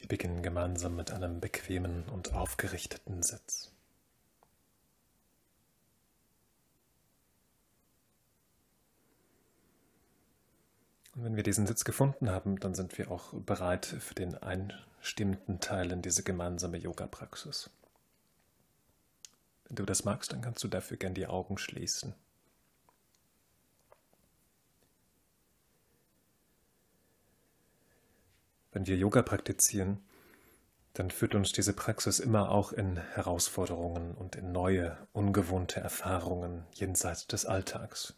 Wir beginnen gemeinsam mit einem bequemen und aufgerichteten Sitz. Und wenn wir diesen Sitz gefunden haben, dann sind wir auch bereit für den einstimmenden Teil in diese gemeinsame Yoga-Praxis. Wenn du das magst, dann kannst du dafür gern die Augen schließen. Wenn wir Yoga praktizieren, dann führt uns diese Praxis immer auch in Herausforderungen und in neue, ungewohnte Erfahrungen jenseits des Alltags.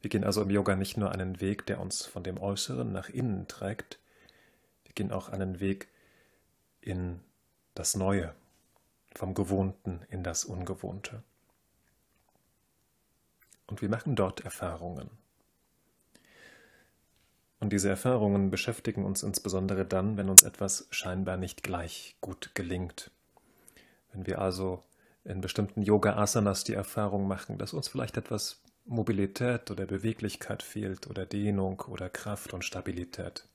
Wir gehen also im Yoga nicht nur einen Weg, der uns von dem Äußeren nach innen trägt, wir gehen auch einen Weg in das Neue, vom Gewohnten in das Ungewohnte. Und wir machen dort Erfahrungen. Und diese Erfahrungen beschäftigen uns insbesondere dann, wenn uns etwas scheinbar nicht gleich gut gelingt. Wenn wir also in bestimmten Yoga-Asanas die Erfahrung machen, dass uns vielleicht etwas Mobilität oder Beweglichkeit fehlt oder Dehnung oder Kraft und Stabilität.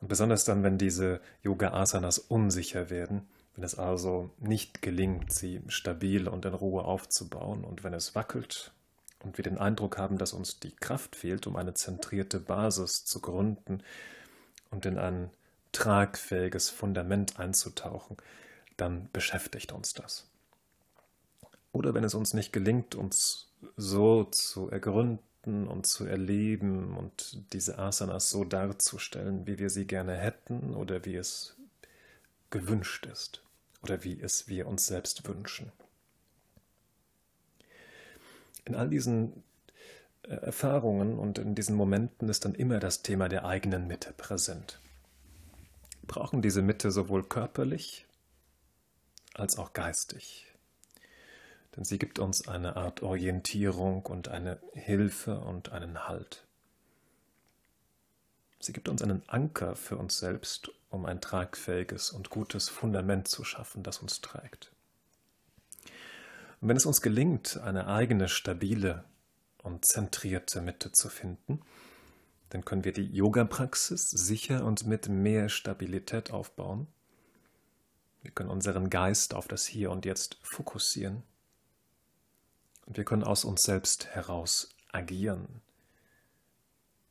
Und besonders dann, wenn diese Yoga-Asanas unsicher werden, wenn es also nicht gelingt, sie stabil und in Ruhe aufzubauen und wenn es wackelt und wir den Eindruck haben, dass uns die Kraft fehlt, um eine zentrierte Basis zu gründen und in ein tragfähiges Fundament einzutauchen, dann beschäftigt uns das. Oder wenn es uns nicht gelingt, uns so zu ergründen und zu erleben und diese Asanas so darzustellen, wie wir sie gerne hätten oder wie es gewünscht ist oder wie es wir uns selbst wünschen in all diesen äh, Erfahrungen und in diesen Momenten ist dann immer das Thema der eigenen Mitte präsent. Wir brauchen diese Mitte sowohl körperlich als auch geistig. Denn sie gibt uns eine Art Orientierung und eine Hilfe und einen Halt. Sie gibt uns einen Anker für uns selbst, um ein tragfähiges und gutes Fundament zu schaffen, das uns trägt. Und wenn es uns gelingt, eine eigene, stabile und zentrierte Mitte zu finden, dann können wir die Yoga-Praxis sicher und mit mehr Stabilität aufbauen. Wir können unseren Geist auf das Hier und Jetzt fokussieren. Und wir können aus uns selbst heraus agieren.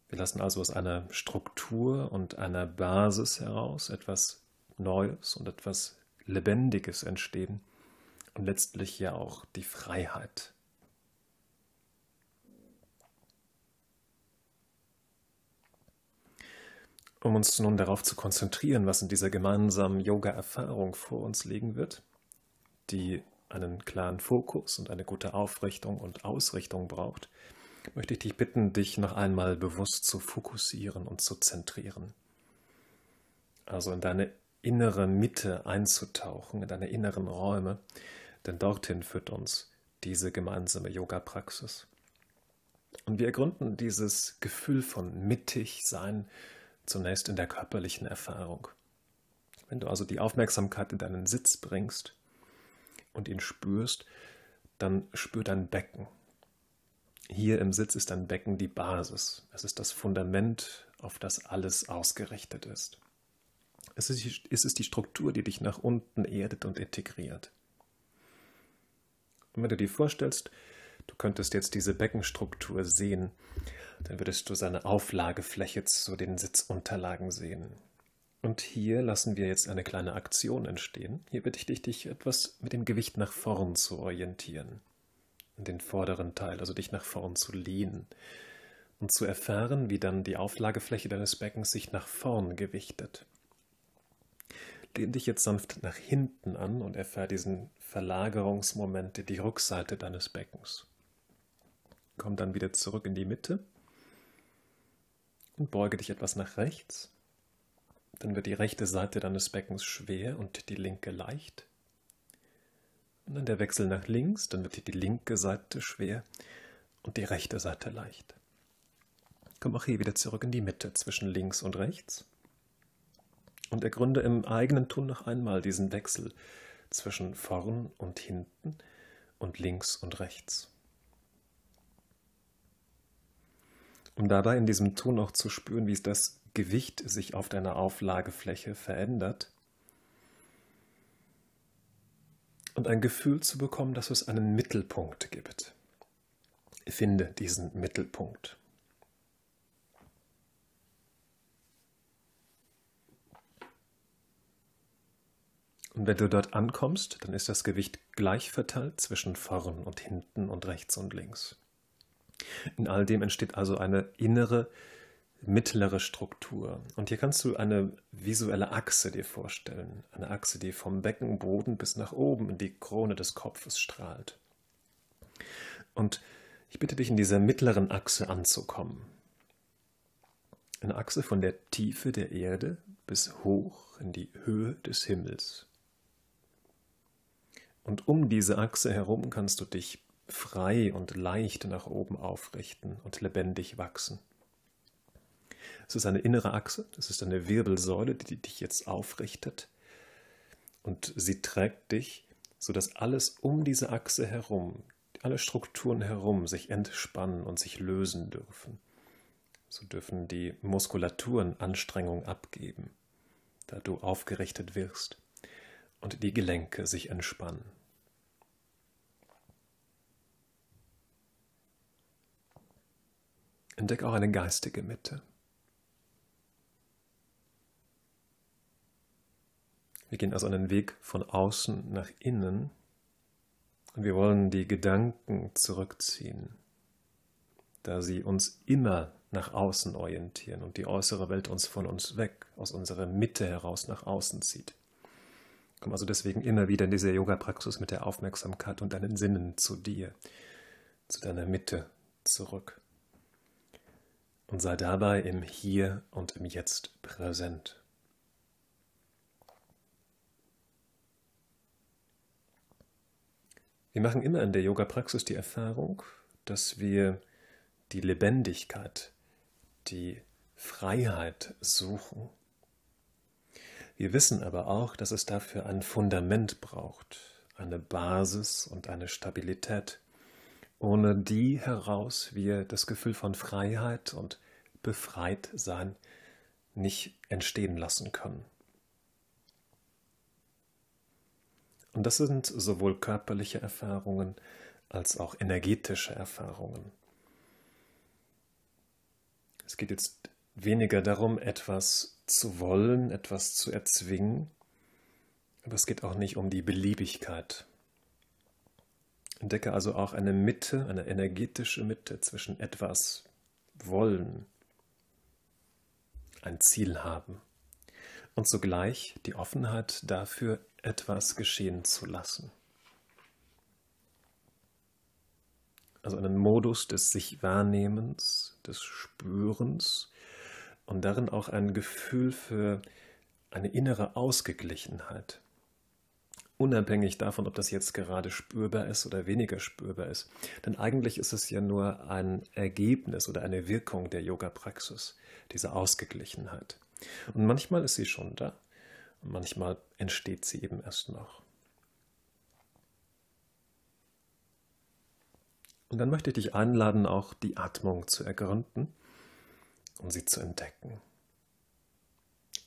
Wir lassen also aus einer Struktur und einer Basis heraus etwas Neues und etwas Lebendiges entstehen und letztlich ja auch die Freiheit. Um uns nun darauf zu konzentrieren, was in dieser gemeinsamen Yoga-Erfahrung vor uns liegen wird, die einen klaren Fokus und eine gute Aufrichtung und Ausrichtung braucht, möchte ich dich bitten, dich noch einmal bewusst zu fokussieren und zu zentrieren. Also in deine innere Mitte einzutauchen, in deine inneren Räume, denn dorthin führt uns diese gemeinsame Yoga-Praxis. Und wir ergründen dieses Gefühl von mittig sein zunächst in der körperlichen Erfahrung. Wenn du also die Aufmerksamkeit in deinen Sitz bringst und ihn spürst, dann spür dein Becken. Hier im Sitz ist dein Becken die Basis. Es ist das Fundament, auf das alles ausgerichtet ist. Es ist die Struktur, die dich nach unten erdet und integriert. Wenn du dir vorstellst, du könntest jetzt diese Beckenstruktur sehen, dann würdest du seine Auflagefläche zu den Sitzunterlagen sehen. Und hier lassen wir jetzt eine kleine Aktion entstehen. Hier bitte ich dich, dich etwas mit dem Gewicht nach vorn zu orientieren. Den vorderen Teil, also dich nach vorn zu lehnen. Und zu erfahren, wie dann die Auflagefläche deines Beckens sich nach vorn gewichtet. Lehn dich jetzt sanft nach hinten an und erfahr diesen Verlagerungsmomente die Rückseite deines Beckens. Komm dann wieder zurück in die Mitte und beuge dich etwas nach rechts. Dann wird die rechte Seite deines Beckens schwer und die linke leicht. Und dann der Wechsel nach links, dann wird die linke Seite schwer und die rechte Seite leicht. Komm auch hier wieder zurück in die Mitte zwischen links und rechts und ergründe im eigenen Tun noch einmal diesen Wechsel zwischen vorn und hinten und links und rechts. Um dabei in diesem Ton auch zu spüren, wie das Gewicht sich auf deiner Auflagefläche verändert und ein Gefühl zu bekommen, dass es einen Mittelpunkt gibt. Finde diesen Mittelpunkt. Und wenn du dort ankommst, dann ist das Gewicht gleich verteilt zwischen vorn und hinten und rechts und links. In all dem entsteht also eine innere, mittlere Struktur. Und hier kannst du eine visuelle Achse dir vorstellen. Eine Achse, die vom Beckenboden bis nach oben in die Krone des Kopfes strahlt. Und ich bitte dich, in dieser mittleren Achse anzukommen. Eine Achse von der Tiefe der Erde bis hoch in die Höhe des Himmels. Und um diese Achse herum kannst du dich frei und leicht nach oben aufrichten und lebendig wachsen. Es ist eine innere Achse, es ist eine Wirbelsäule, die dich jetzt aufrichtet und sie trägt dich, sodass alles um diese Achse herum, alle Strukturen herum sich entspannen und sich lösen dürfen. So dürfen die Muskulaturen Anstrengung abgeben, da du aufgerichtet wirst, und die Gelenke sich entspannen. Entdeck auch eine geistige Mitte. Wir gehen also einen Weg von außen nach innen und wir wollen die Gedanken zurückziehen, da sie uns immer nach außen orientieren und die äußere Welt uns von uns weg, aus unserer Mitte heraus nach außen zieht. Komm also deswegen immer wieder in diese Yoga-Praxis mit der Aufmerksamkeit und deinen Sinnen zu dir, zu deiner Mitte zurück und sei dabei im Hier und im Jetzt präsent. Wir machen immer in der Yoga-Praxis die Erfahrung, dass wir die Lebendigkeit, die Freiheit suchen. Wir wissen aber auch, dass es dafür ein Fundament braucht, eine Basis und eine Stabilität ohne die heraus wir das Gefühl von Freiheit und Befreitsein nicht entstehen lassen können. Und das sind sowohl körperliche Erfahrungen als auch energetische Erfahrungen. Es geht jetzt weniger darum, etwas zu wollen, etwas zu erzwingen, aber es geht auch nicht um die Beliebigkeit Entdecke also auch eine Mitte, eine energetische Mitte zwischen etwas wollen, ein Ziel haben und zugleich die Offenheit dafür, etwas geschehen zu lassen. Also einen Modus des sich Wahrnehmens, des Spürens und darin auch ein Gefühl für eine innere Ausgeglichenheit unabhängig davon, ob das jetzt gerade spürbar ist oder weniger spürbar ist. Denn eigentlich ist es ja nur ein Ergebnis oder eine Wirkung der Yoga-Praxis, diese Ausgeglichenheit. Und manchmal ist sie schon da manchmal entsteht sie eben erst noch. Und dann möchte ich dich einladen, auch die Atmung zu ergründen und sie zu entdecken.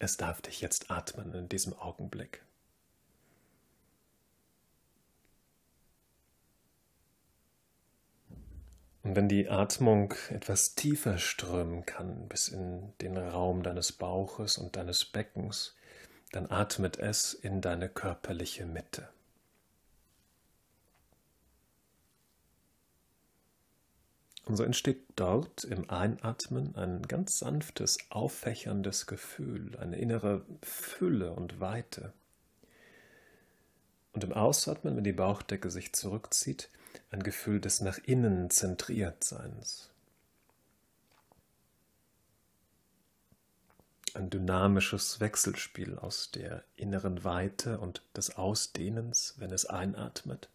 Es darf dich jetzt atmen in diesem Augenblick. Und wenn die Atmung etwas tiefer strömen kann, bis in den Raum deines Bauches und deines Beckens, dann atmet es in deine körperliche Mitte. Und so entsteht dort im Einatmen ein ganz sanftes, auffächerndes Gefühl, eine innere Fülle und Weite. Und im Ausatmen, wenn die Bauchdecke sich zurückzieht, ein Gefühl des nach innen zentriert Seins. Ein dynamisches Wechselspiel aus der inneren Weite und des Ausdehnens, wenn es einatmet.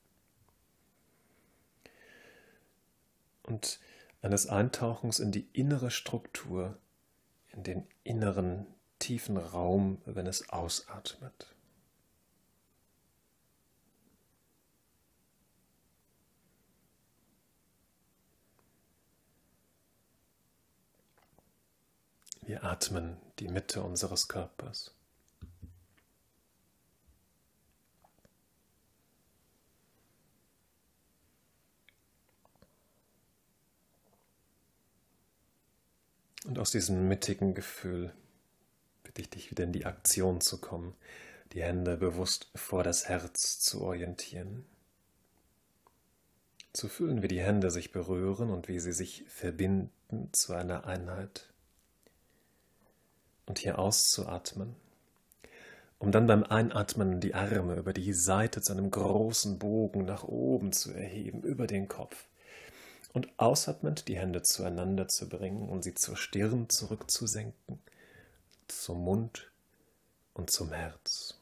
Und eines Eintauchens in die innere Struktur, in den inneren tiefen Raum, wenn es ausatmet. Wir atmen die Mitte unseres Körpers. Und aus diesem mittigen Gefühl bitte ich dich wieder in die Aktion zu kommen, die Hände bewusst vor das Herz zu orientieren. Zu fühlen, wie die Hände sich berühren und wie sie sich verbinden zu einer Einheit. Und hier auszuatmen, um dann beim Einatmen die Arme über die Seite zu einem großen Bogen nach oben zu erheben, über den Kopf und ausatmend die Hände zueinander zu bringen und sie zur Stirn zurückzusenken, zum Mund und zum Herz.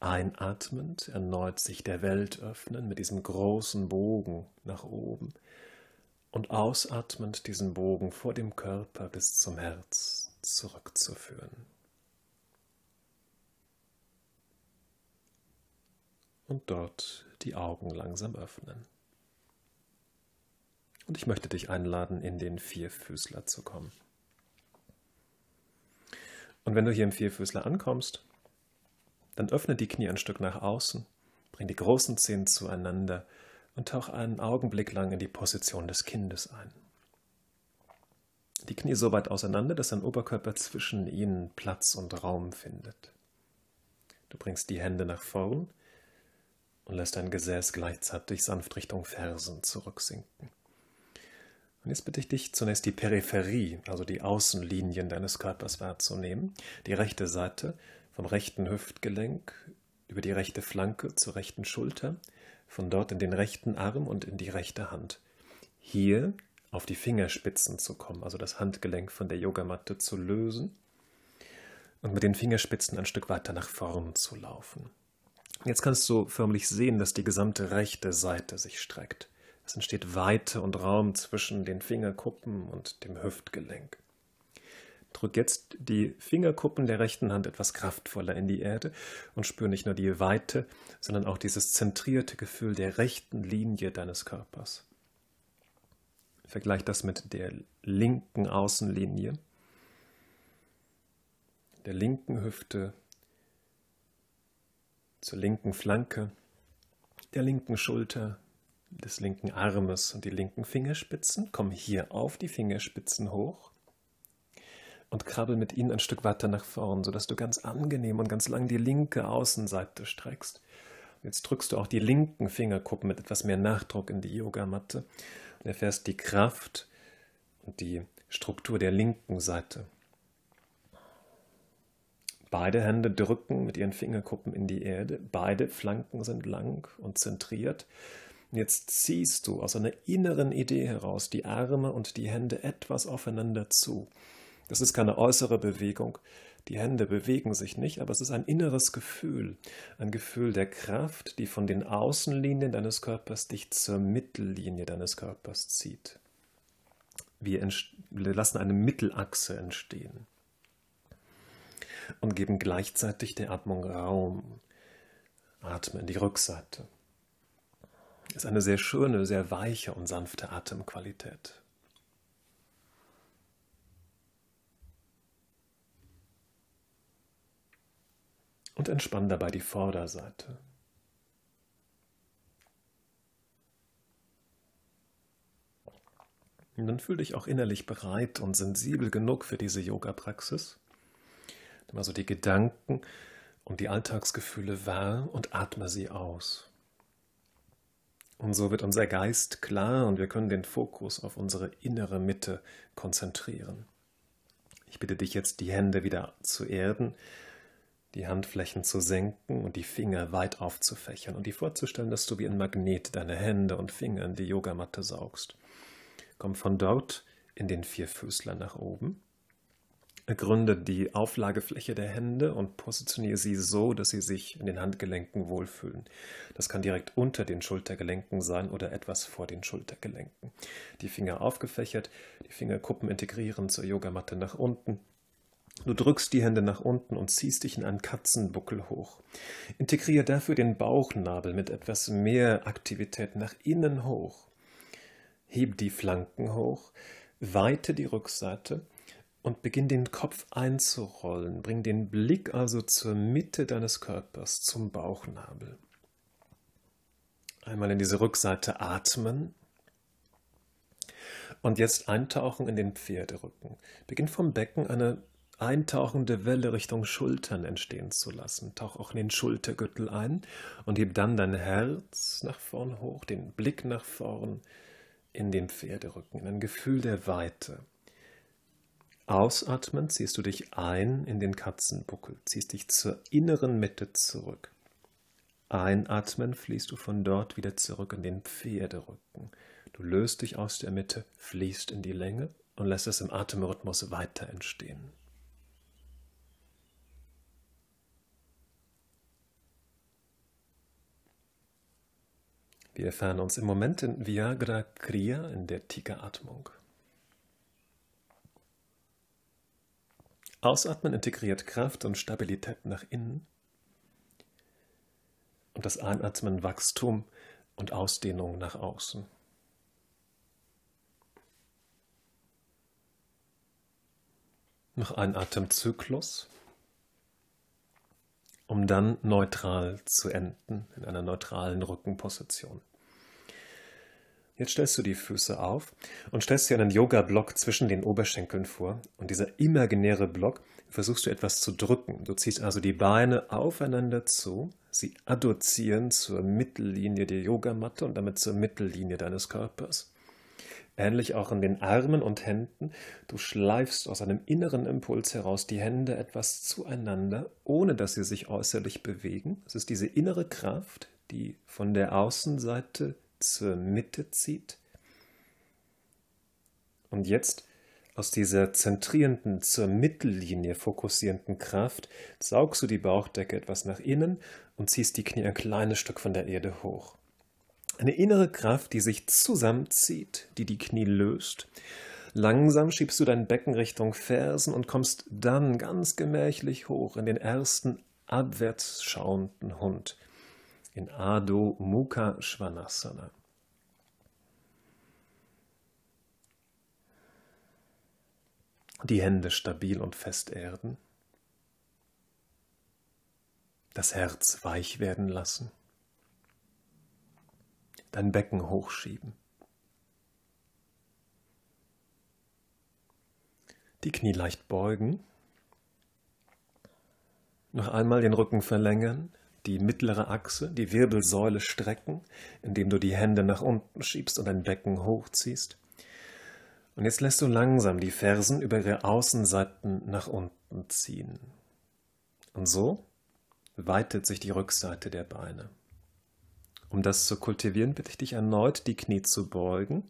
Einatmend erneut sich der Welt öffnen mit diesem großen Bogen nach oben und ausatmend diesen Bogen vor dem Körper bis zum Herz zurückzuführen. Und dort die Augen langsam öffnen. Und ich möchte dich einladen, in den Vierfüßler zu kommen. Und wenn du hier im Vierfüßler ankommst, dann öffne die Knie ein Stück nach außen, bring die großen Zehen zueinander und tauch einen Augenblick lang in die Position des Kindes ein. Die Knie so weit auseinander, dass dein Oberkörper zwischen ihnen Platz und Raum findet. Du bringst die Hände nach vorn und lässt dein Gesäß gleichzeitig sanft Richtung Fersen zurücksinken. Und jetzt bitte ich dich zunächst die Peripherie, also die Außenlinien deines Körpers wahrzunehmen. Die rechte Seite vom rechten Hüftgelenk über die rechte Flanke zur rechten Schulter, von dort in den rechten Arm und in die rechte Hand. Hier auf die Fingerspitzen zu kommen, also das Handgelenk von der Yogamatte zu lösen und mit den Fingerspitzen ein Stück weiter nach vorn zu laufen. Jetzt kannst du förmlich sehen, dass die gesamte rechte Seite sich streckt. Es entsteht Weite und Raum zwischen den Fingerkuppen und dem Hüftgelenk. Drück jetzt die Fingerkuppen der rechten Hand etwas kraftvoller in die Erde und spür nicht nur die Weite, sondern auch dieses zentrierte Gefühl der rechten Linie deines Körpers. Vergleich das mit der linken Außenlinie, der linken Hüfte, zur linken Flanke, der linken Schulter, des linken Armes und die linken Fingerspitzen. Komm hier auf die Fingerspitzen hoch und krabbel mit ihnen ein Stück weiter nach vorn, sodass du ganz angenehm und ganz lang die linke Außenseite streckst. Jetzt drückst du auch die linken Fingerkuppen mit etwas mehr Nachdruck in die Yogamatte und erfährst die Kraft und die Struktur der linken Seite. Beide Hände drücken mit ihren Fingerkuppen in die Erde, beide Flanken sind lang und zentriert jetzt ziehst du aus einer inneren Idee heraus die Arme und die Hände etwas aufeinander zu. Das ist keine äußere Bewegung. Die Hände bewegen sich nicht, aber es ist ein inneres Gefühl, ein Gefühl der Kraft, die von den Außenlinien deines Körpers dich zur Mittellinie deines Körpers zieht. Wir, wir lassen eine Mittelachse entstehen und geben gleichzeitig der Atmung Raum. Atme in die Rückseite ist eine sehr schöne, sehr weiche und sanfte Atemqualität. Und entspann dabei die Vorderseite. Und dann fühl dich auch innerlich bereit und sensibel genug für diese Yoga-Praxis. Nimm also die Gedanken und die Alltagsgefühle wahr und atme sie aus. Und so wird unser Geist klar und wir können den Fokus auf unsere innere Mitte konzentrieren. Ich bitte dich jetzt, die Hände wieder zu erden, die Handflächen zu senken und die Finger weit aufzufächern und dir vorzustellen, dass du wie ein Magnet deine Hände und Finger in die Yogamatte saugst. Komm von dort in den Vierfüßler nach oben Gründe die Auflagefläche der Hände und positioniere sie so, dass sie sich in den Handgelenken wohlfühlen. Das kann direkt unter den Schultergelenken sein oder etwas vor den Schultergelenken. Die Finger aufgefächert, die Fingerkuppen integrieren zur Yogamatte nach unten. Du drückst die Hände nach unten und ziehst dich in einen Katzenbuckel hoch. Integriere dafür den Bauchnabel mit etwas mehr Aktivität nach innen hoch. Heb die Flanken hoch, weite die Rückseite und beginn den Kopf einzurollen. Bring den Blick also zur Mitte deines Körpers, zum Bauchnabel. Einmal in diese Rückseite atmen und jetzt eintauchen in den Pferderücken. Beginn vom Becken eine eintauchende Welle Richtung Schultern entstehen zu lassen. Tauch auch in den Schultergürtel ein und heb dann dein Herz nach vorn hoch, den Blick nach vorn in den Pferderücken, in ein Gefühl der Weite. Ausatmen ziehst du dich ein in den Katzenbuckel, ziehst dich zur inneren Mitte zurück. Einatmen fließt du von dort wieder zurück in den Pferderücken. Du löst dich aus der Mitte, fließt in die Länge und lässt es im Atemrhythmus weiter entstehen. Wir erfahren uns im Moment in Viagra Kriya, in der Tigeratmung. Ausatmen integriert Kraft und Stabilität nach innen und das Einatmen Wachstum und Ausdehnung nach außen. Noch ein Atemzyklus, um dann neutral zu enden, in einer neutralen Rückenposition. Jetzt stellst du die Füße auf und stellst dir einen Yoga-Block zwischen den Oberschenkeln vor. Und dieser imaginäre Block versuchst du etwas zu drücken. Du ziehst also die Beine aufeinander zu, sie adduzieren zur Mittellinie der Yogamatte und damit zur Mittellinie deines Körpers. Ähnlich auch in den Armen und Händen. Du schleifst aus einem inneren Impuls heraus die Hände etwas zueinander, ohne dass sie sich äußerlich bewegen. Es ist diese innere Kraft, die von der Außenseite zur Mitte zieht. Und jetzt aus dieser zentrierenden, zur Mittellinie fokussierenden Kraft saugst du die Bauchdecke etwas nach innen und ziehst die Knie ein kleines Stück von der Erde hoch. Eine innere Kraft, die sich zusammenzieht, die die Knie löst. Langsam schiebst du dein Becken Richtung Fersen und kommst dann ganz gemächlich hoch in den ersten abwärts schauenden Hund in Adho Mukha Svanasana. Die Hände stabil und fest erden. Das Herz weich werden lassen. Dein Becken hochschieben. Die Knie leicht beugen. Noch einmal den Rücken verlängern, die mittlere Achse, die Wirbelsäule strecken, indem du die Hände nach unten schiebst und dein Becken hochziehst. Und jetzt lässt du langsam die Fersen über ihre Außenseiten nach unten ziehen. Und so weitet sich die Rückseite der Beine. Um das zu kultivieren, bitte ich dich erneut, die Knie zu beugen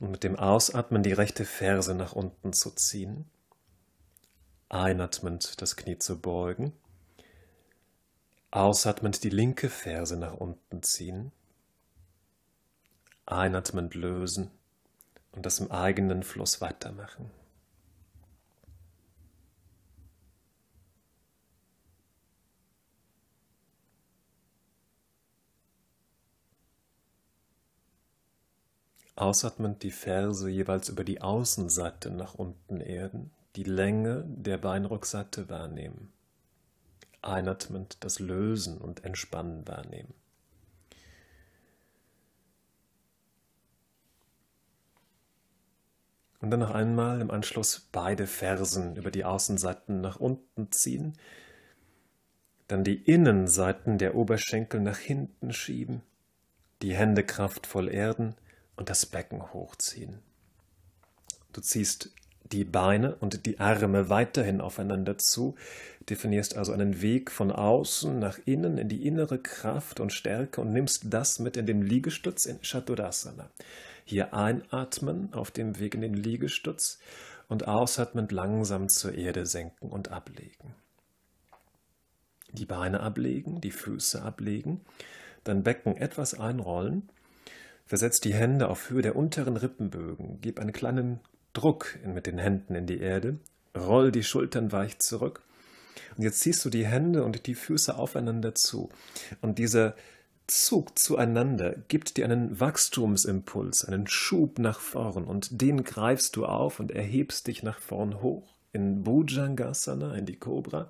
und mit dem Ausatmen die rechte Ferse nach unten zu ziehen. Einatmend das Knie zu beugen Ausatmend die linke Ferse nach unten ziehen. Einatmend lösen und das im eigenen Fluss weitermachen. Ausatmend die Ferse jeweils über die Außenseite nach unten erden, die Länge der Beinrückseite wahrnehmen einatmend das Lösen und Entspannen wahrnehmen. Und dann noch einmal im Anschluss beide Fersen über die Außenseiten nach unten ziehen, dann die Innenseiten der Oberschenkel nach hinten schieben, die Hände kraftvoll erden und das Becken hochziehen. Du ziehst die Beine und die Arme weiterhin aufeinander zu, definierst also einen Weg von außen nach innen in die innere Kraft und Stärke und nimmst das mit in den Liegestütz in Shatodasana. Hier einatmen auf dem Weg in den Liegestütz und ausatmend langsam zur Erde senken und ablegen. Die Beine ablegen, die Füße ablegen, dein Becken etwas einrollen, versetz die Hände auf Höhe der unteren Rippenbögen, gib einen kleinen Druck mit den Händen in die Erde, roll die Schultern weich zurück. Und jetzt ziehst du die Hände und die Füße aufeinander zu. Und dieser Zug zueinander gibt dir einen Wachstumsimpuls, einen Schub nach vorn. Und den greifst du auf und erhebst dich nach vorn hoch in Bhujangasana, in die Kobra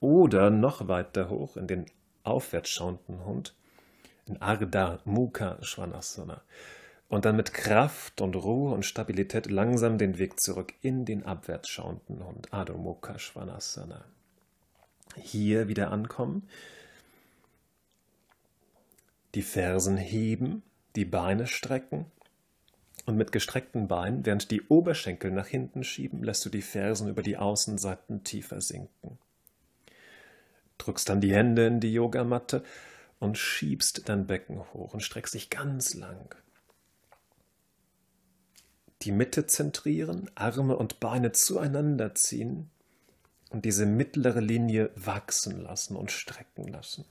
oder noch weiter hoch in den aufwärts schauenden Hund, Ardha Mukha Svanasana und dann mit Kraft und Ruhe und Stabilität langsam den Weg zurück in den abwärts schauenden Hund, Adho Mukha Svanasana. Hier wieder ankommen die Fersen heben, die Beine strecken und mit gestreckten Beinen, während die Oberschenkel nach hinten schieben, lässt du die Fersen über die Außenseiten tiefer sinken. Drückst dann die Hände in die Yogamatte und schiebst dein Becken hoch und streckst dich ganz lang. Die Mitte zentrieren, Arme und Beine zueinander ziehen und diese mittlere Linie wachsen lassen und strecken lassen.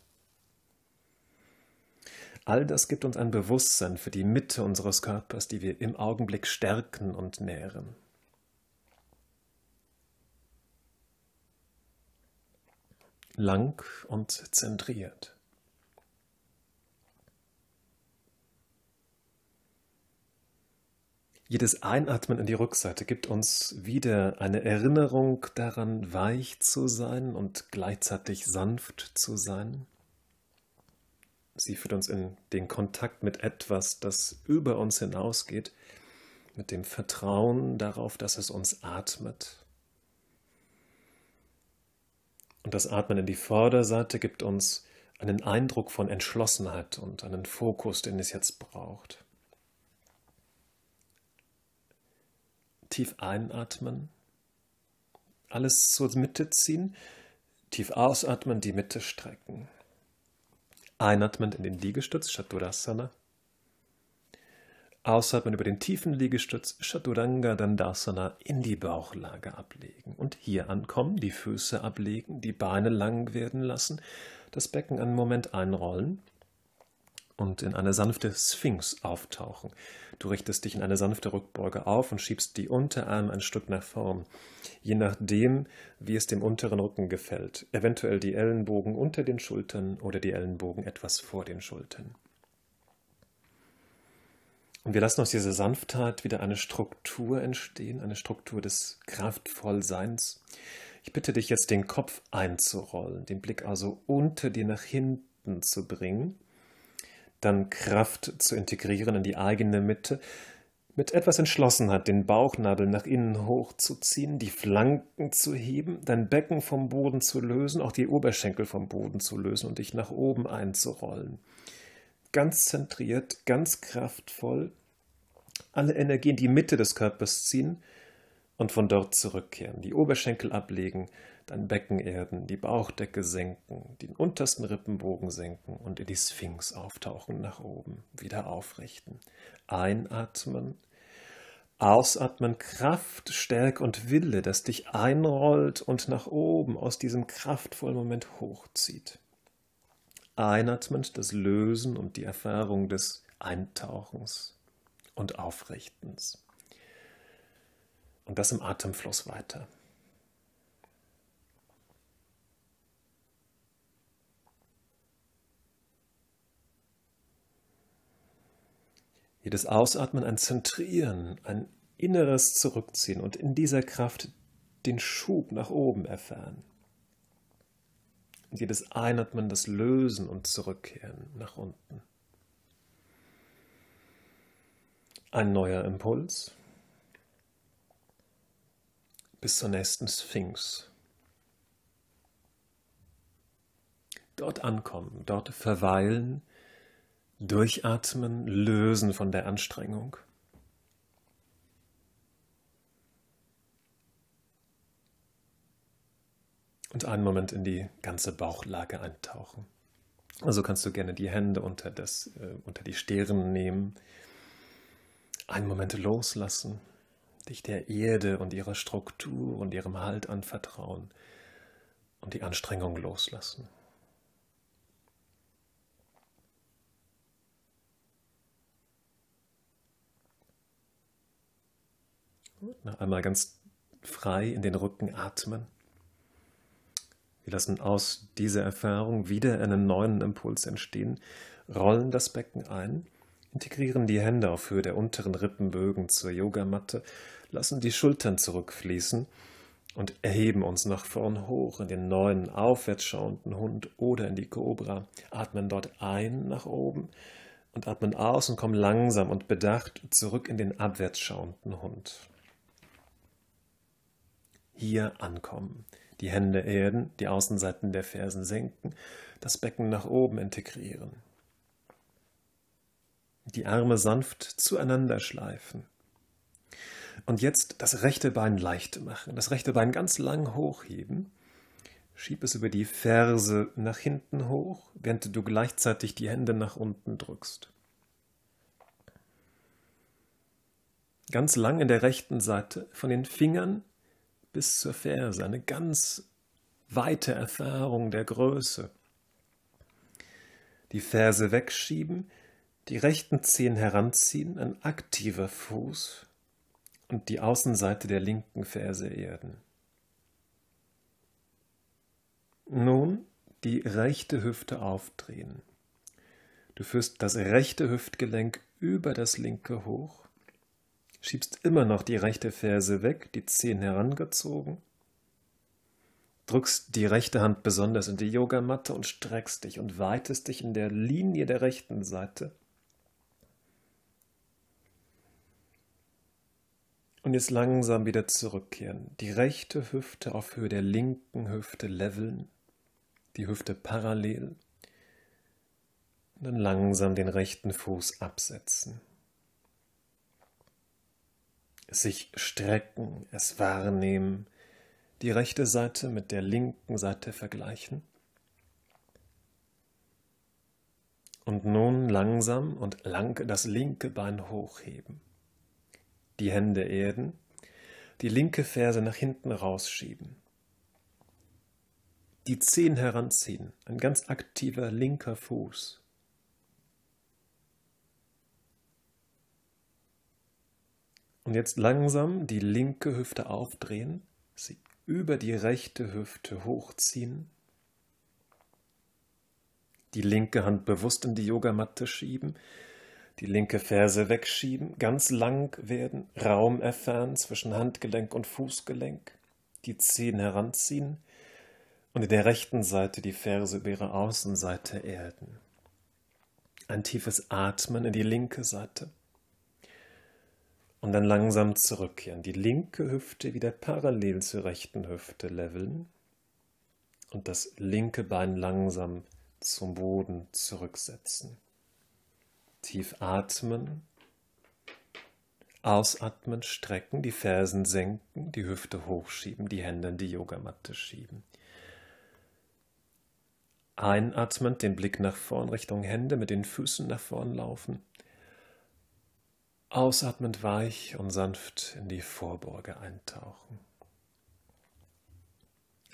All das gibt uns ein Bewusstsein für die Mitte unseres Körpers, die wir im Augenblick stärken und nähren. Lang und zentriert. Jedes Einatmen in die Rückseite gibt uns wieder eine Erinnerung daran, weich zu sein und gleichzeitig sanft zu sein. Sie führt uns in den Kontakt mit etwas, das über uns hinausgeht, mit dem Vertrauen darauf, dass es uns atmet. Und das Atmen in die Vorderseite gibt uns einen Eindruck von Entschlossenheit und einen Fokus, den es jetzt braucht. Tief einatmen, alles zur Mitte ziehen, tief ausatmen, die Mitte strecken. Einatmend in den Liegestütz, Chaturasana. Ausatmen über den tiefen Liegestütz, Chaturanga Dandasana, in die Bauchlage ablegen. Und hier ankommen, die Füße ablegen, die Beine lang werden lassen, das Becken einen Moment einrollen und in eine sanfte Sphinx auftauchen. Du richtest dich in eine sanfte Rückbeuge auf und schiebst die Unterarme ein Stück nach vorn, je nachdem, wie es dem unteren Rücken gefällt. Eventuell die Ellenbogen unter den Schultern oder die Ellenbogen etwas vor den Schultern. Und wir lassen aus dieser Sanftheit wieder eine Struktur entstehen, eine Struktur des Kraftvollseins. Ich bitte dich jetzt, den Kopf einzurollen, den Blick also unter dir nach hinten zu bringen dann Kraft zu integrieren in die eigene Mitte, mit etwas Entschlossenheit den Bauchnabel nach innen hochzuziehen, die Flanken zu heben, dein Becken vom Boden zu lösen, auch die Oberschenkel vom Boden zu lösen und dich nach oben einzurollen. Ganz zentriert, ganz kraftvoll, alle Energie in die Mitte des Körpers ziehen und von dort zurückkehren, die Oberschenkel ablegen, dein Becken erden, die Bauchdecke senken, den untersten Rippenbogen senken und in die Sphinx auftauchen nach oben, wieder aufrichten. Einatmen, ausatmen, Kraft, Stärke und Wille, das dich einrollt und nach oben aus diesem kraftvollen Moment hochzieht. Einatmend das Lösen und die Erfahrung des Eintauchens und Aufrichtens. Und das im Atemfluss weiter. Jedes Ausatmen ein Zentrieren, ein inneres Zurückziehen und in dieser Kraft den Schub nach oben erfahren. Und jedes Einatmen das Lösen und Zurückkehren nach unten. Ein neuer Impuls bis zur nächsten Sphinx. Dort ankommen, dort verweilen, Durchatmen, lösen von der Anstrengung. Und einen Moment in die ganze Bauchlage eintauchen. Also kannst du gerne die Hände unter, das, äh, unter die Stirn nehmen, einen Moment loslassen, dich der Erde und ihrer Struktur und ihrem Halt anvertrauen und die Anstrengung loslassen. Einmal ganz frei in den Rücken atmen. Wir lassen aus dieser Erfahrung wieder einen neuen Impuls entstehen, rollen das Becken ein, integrieren die Hände auf Höhe der unteren Rippenbögen zur Yogamatte, lassen die Schultern zurückfließen und erheben uns nach vorn hoch in den neuen aufwärts schauenden Hund oder in die Kobra, atmen dort ein nach oben und atmen aus und kommen langsam und bedacht zurück in den abwärts schauenden Hund. Hier ankommen, die Hände erden, die Außenseiten der Fersen senken, das Becken nach oben integrieren. Die Arme sanft zueinander schleifen. Und jetzt das rechte Bein leicht machen, das rechte Bein ganz lang hochheben. Schieb es über die Ferse nach hinten hoch, während du gleichzeitig die Hände nach unten drückst. Ganz lang in der rechten Seite, von den Fingern bis zur Ferse, eine ganz weite Erfahrung der Größe. Die Ferse wegschieben, die rechten Zehen heranziehen, ein aktiver Fuß und die Außenseite der linken Ferse erden. Nun die rechte Hüfte aufdrehen. Du führst das rechte Hüftgelenk über das linke hoch, schiebst immer noch die rechte Ferse weg, die Zehen herangezogen, drückst die rechte Hand besonders in die Yogamatte und streckst dich und weitest dich in der Linie der rechten Seite Und jetzt langsam wieder zurückkehren. Die rechte Hüfte auf Höhe der linken Hüfte leveln, die Hüfte parallel. Und dann langsam den rechten Fuß absetzen. Sich strecken, es wahrnehmen, die rechte Seite mit der linken Seite vergleichen. Und nun langsam und lang das linke Bein hochheben die Hände erden, die linke Ferse nach hinten rausschieben, die Zehen heranziehen, ein ganz aktiver linker Fuß. Und jetzt langsam die linke Hüfte aufdrehen, sie über die rechte Hüfte hochziehen, die linke Hand bewusst in die Yogamatte schieben, die linke Ferse wegschieben, ganz lang werden, Raum erfahren zwischen Handgelenk und Fußgelenk, die Zehen heranziehen und in der rechten Seite die Ferse über ihre Außenseite erden. Ein tiefes Atmen in die linke Seite und dann langsam zurückkehren. Die linke Hüfte wieder parallel zur rechten Hüfte leveln und das linke Bein langsam zum Boden zurücksetzen. Tief atmen. Ausatmen, strecken, die Fersen senken, die Hüfte hochschieben, die Hände in die Yogamatte schieben. Einatmend den Blick nach vorn Richtung Hände, mit den Füßen nach vorn laufen. Ausatmend weich und sanft in die Vorbeuge eintauchen.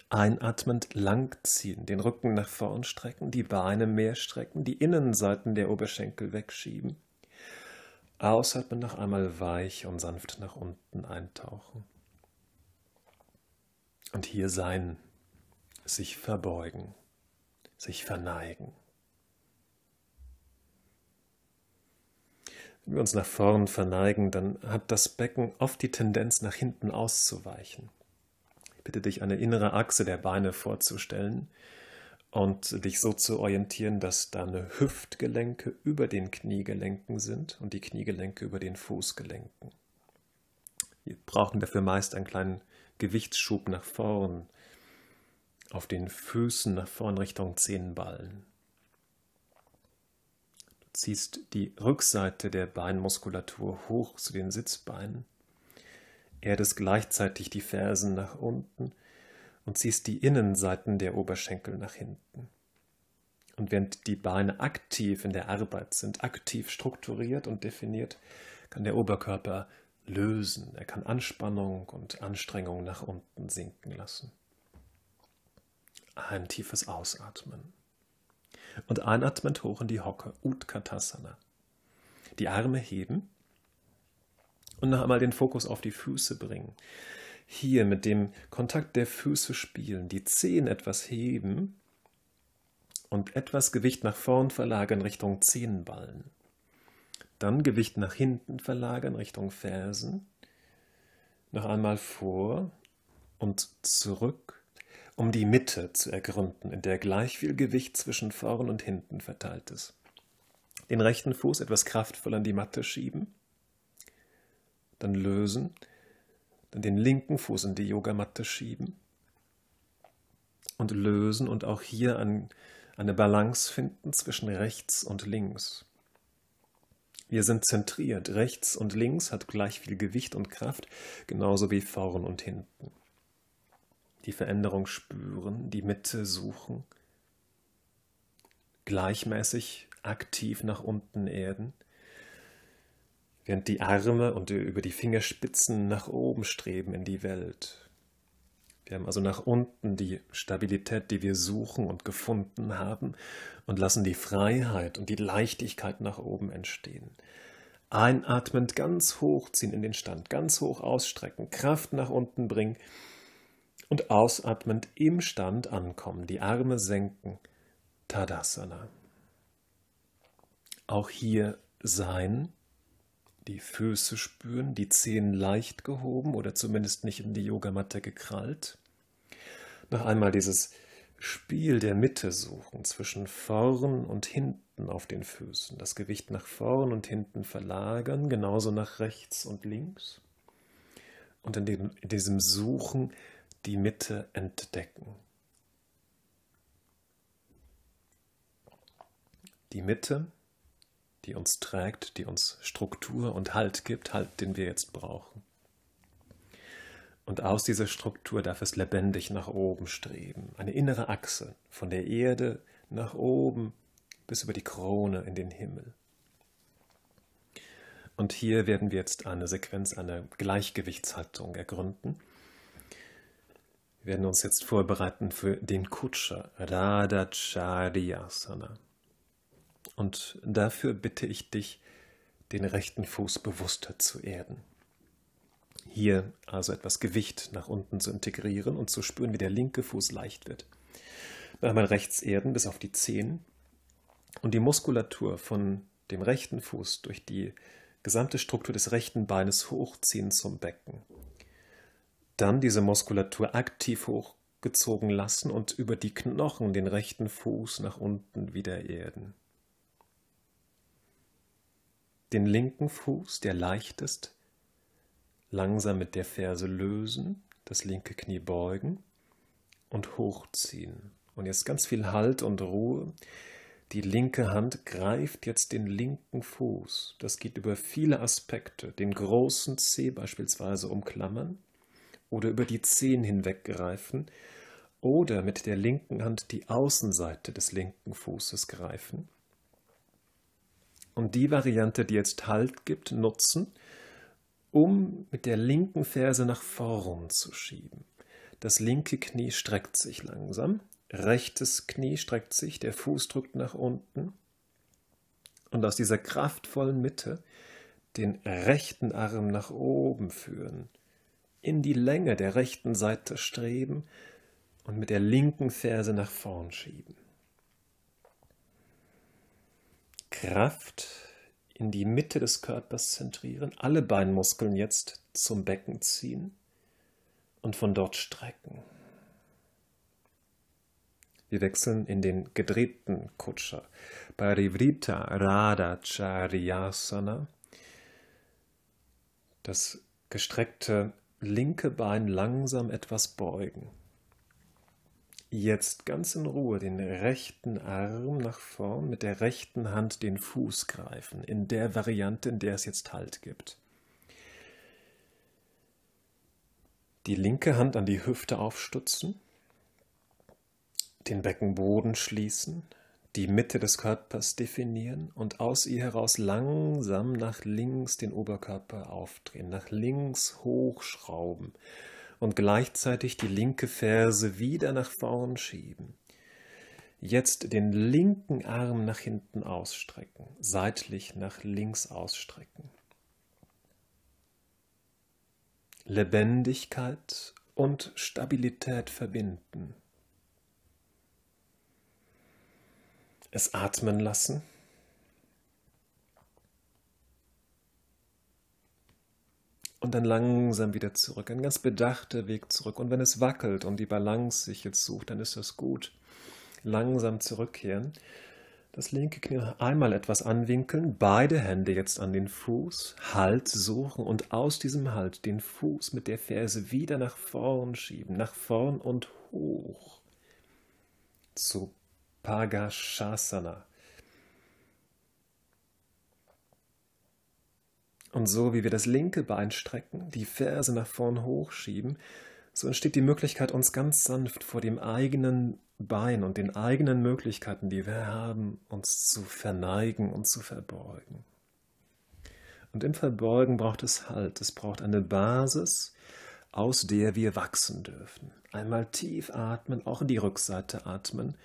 Einatmend langziehen, den Rücken nach vorn strecken, die Beine mehr strecken, die Innenseiten der Oberschenkel wegschieben. Ausatmen noch einmal weich und sanft nach unten eintauchen. Und hier sein, sich verbeugen, sich verneigen. Wenn wir uns nach vorn verneigen, dann hat das Becken oft die Tendenz, nach hinten auszuweichen bitte dich eine innere Achse der Beine vorzustellen und dich so zu orientieren, dass deine Hüftgelenke über den Kniegelenken sind und die Kniegelenke über den Fußgelenken. Wir brauchen dafür meist einen kleinen Gewichtsschub nach vorn, auf den Füßen nach vorn Richtung Zehenballen. Ziehst die Rückseite der Beinmuskulatur hoch zu den Sitzbeinen erdest gleichzeitig die Fersen nach unten und ziehst die Innenseiten der Oberschenkel nach hinten. Und während die Beine aktiv in der Arbeit sind, aktiv strukturiert und definiert, kann der Oberkörper lösen. Er kann Anspannung und Anstrengung nach unten sinken lassen. Ein tiefes Ausatmen. Und einatmend hoch in die Hocke, Utkatasana. Die Arme heben und noch einmal den Fokus auf die Füße bringen. hier mit dem Kontakt der Füße spielen, die Zehen etwas heben und etwas Gewicht nach vorn verlagern Richtung Zehenballen. Dann Gewicht nach hinten verlagern Richtung Fersen. Noch einmal vor und zurück, um die Mitte zu ergründen, in der gleich viel Gewicht zwischen vorn und hinten verteilt ist. Den rechten Fuß etwas kraftvoll an die Matte schieben, dann lösen, dann den linken Fuß in die Yogamatte schieben und lösen und auch hier an, eine Balance finden zwischen rechts und links. Wir sind zentriert. Rechts und links hat gleich viel Gewicht und Kraft, genauso wie vorn und hinten. Die Veränderung spüren, die Mitte suchen, gleichmäßig aktiv nach unten erden, während die Arme und über die Fingerspitzen nach oben streben in die Welt. Wir haben also nach unten die Stabilität, die wir suchen und gefunden haben und lassen die Freiheit und die Leichtigkeit nach oben entstehen. Einatmend ganz hoch ziehen in den Stand, ganz hoch ausstrecken, Kraft nach unten bringen und ausatmend im Stand ankommen, die Arme senken, Tadasana. Auch hier sein, die Füße spüren, die Zehen leicht gehoben oder zumindest nicht in die Yogamatte gekrallt. Noch einmal dieses Spiel der Mitte suchen zwischen vorn und hinten auf den Füßen, das Gewicht nach vorn und hinten verlagern, genauso nach rechts und links. Und in, dem, in diesem Suchen die Mitte entdecken. Die Mitte die uns trägt, die uns Struktur und Halt gibt, Halt, den wir jetzt brauchen. Und aus dieser Struktur darf es lebendig nach oben streben, eine innere Achse von der Erde nach oben bis über die Krone in den Himmel. Und hier werden wir jetzt eine Sequenz, eine Gleichgewichtshaltung ergründen. Wir werden uns jetzt vorbereiten für den Kutscher, Radha Charyasana. Und dafür bitte ich dich, den rechten Fuß bewusster zu erden. Hier also etwas Gewicht nach unten zu integrieren und zu spüren, wie der linke Fuß leicht wird. Noch einmal rechts erden bis auf die Zehen und die Muskulatur von dem rechten Fuß durch die gesamte Struktur des rechten Beines hochziehen zum Becken. Dann diese Muskulatur aktiv hochgezogen lassen und über die Knochen den rechten Fuß nach unten wieder erden den linken Fuß, der leicht ist, langsam mit der Ferse lösen, das linke Knie beugen und hochziehen. Und jetzt ganz viel Halt und Ruhe. Die linke Hand greift jetzt den linken Fuß. Das geht über viele Aspekte. Den großen Zeh beispielsweise umklammern oder über die Zehen hinweggreifen oder mit der linken Hand die Außenseite des linken Fußes greifen. Und die Variante, die jetzt Halt gibt, nutzen, um mit der linken Ferse nach vorn zu schieben. Das linke Knie streckt sich langsam, rechtes Knie streckt sich, der Fuß drückt nach unten. Und aus dieser kraftvollen Mitte den rechten Arm nach oben führen, in die Länge der rechten Seite streben und mit der linken Ferse nach vorn schieben. Kraft in die Mitte des Körpers zentrieren, alle Beinmuskeln jetzt zum Becken ziehen und von dort strecken. Wir wechseln in den gedrehten Kutscher. Parivrita Radha Charyasana. Das gestreckte linke Bein langsam etwas beugen. Jetzt ganz in Ruhe den rechten Arm nach vorn, mit der rechten Hand den Fuß greifen, in der Variante, in der es jetzt Halt gibt. Die linke Hand an die Hüfte aufstutzen, den Beckenboden schließen, die Mitte des Körpers definieren und aus ihr heraus langsam nach links den Oberkörper aufdrehen, nach links hochschrauben und gleichzeitig die linke Ferse wieder nach vorn schieben. Jetzt den linken Arm nach hinten ausstrecken, seitlich nach links ausstrecken. Lebendigkeit und Stabilität verbinden. Es atmen lassen. Und dann langsam wieder zurück. Ein ganz bedachter Weg zurück. Und wenn es wackelt und die Balance sich jetzt sucht, dann ist das gut. Langsam zurückkehren. Das linke Knie einmal etwas anwinkeln, beide Hände jetzt an den Fuß, Halt suchen und aus diesem Halt den Fuß mit der Ferse wieder nach vorn schieben, nach vorn und hoch zu Pagashasana. Und so wie wir das linke Bein strecken, die Ferse nach vorn hochschieben, so entsteht die Möglichkeit, uns ganz sanft vor dem eigenen Bein und den eigenen Möglichkeiten, die wir haben, uns zu verneigen und zu verbeugen. Und im Verbeugen braucht es Halt, es braucht eine Basis, aus der wir wachsen dürfen. Einmal tief atmen, auch in die Rückseite atmen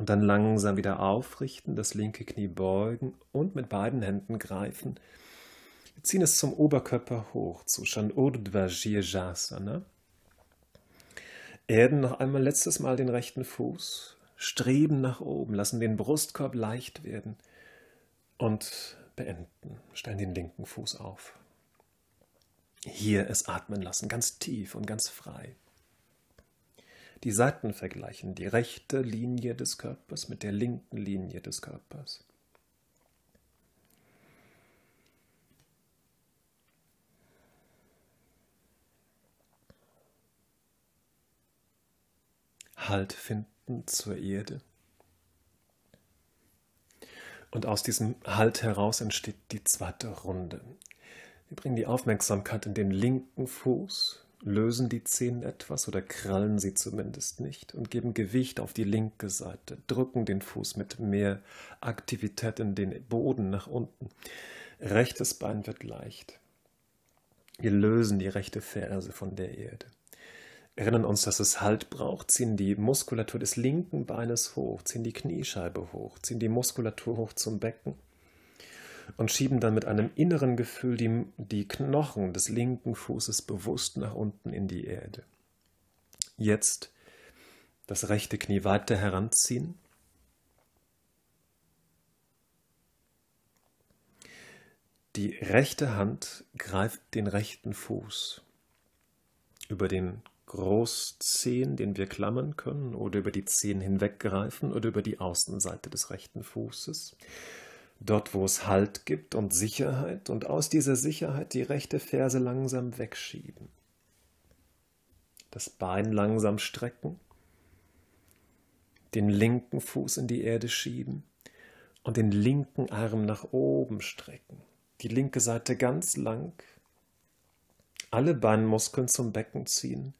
und dann langsam wieder aufrichten, das linke Knie beugen und mit beiden Händen greifen. Wir ziehen es zum Oberkörper hoch, zu Shanurdvajirjasana. Erden noch einmal letztes Mal den rechten Fuß, streben nach oben, lassen den Brustkorb leicht werden und beenden. Stellen den linken Fuß auf. Hier es atmen lassen, ganz tief und ganz frei. Die Seiten vergleichen, die rechte Linie des Körpers mit der linken Linie des Körpers. Halt finden zur Erde. Und aus diesem Halt heraus entsteht die zweite Runde. Wir bringen die Aufmerksamkeit in den linken Fuß, lösen die Zehen etwas oder krallen sie zumindest nicht und geben Gewicht auf die linke Seite, drücken den Fuß mit mehr Aktivität in den Boden nach unten. Rechtes Bein wird leicht. Wir lösen die rechte Ferse von der Erde erinnern uns, dass es Halt braucht, ziehen die Muskulatur des linken Beines hoch, ziehen die Kniescheibe hoch, ziehen die Muskulatur hoch zum Becken und schieben dann mit einem inneren Gefühl die, die Knochen des linken Fußes bewusst nach unten in die Erde. Jetzt das rechte Knie weiter heranziehen. Die rechte Hand greift den rechten Fuß über den Großzehen, den wir klammern können, oder über die Zehen hinweggreifen oder über die Außenseite des rechten Fußes. Dort, wo es Halt gibt und Sicherheit und aus dieser Sicherheit die rechte Ferse langsam wegschieben. Das Bein langsam strecken, den linken Fuß in die Erde schieben und den linken Arm nach oben strecken. Die linke Seite ganz lang, alle Beinmuskeln zum Becken ziehen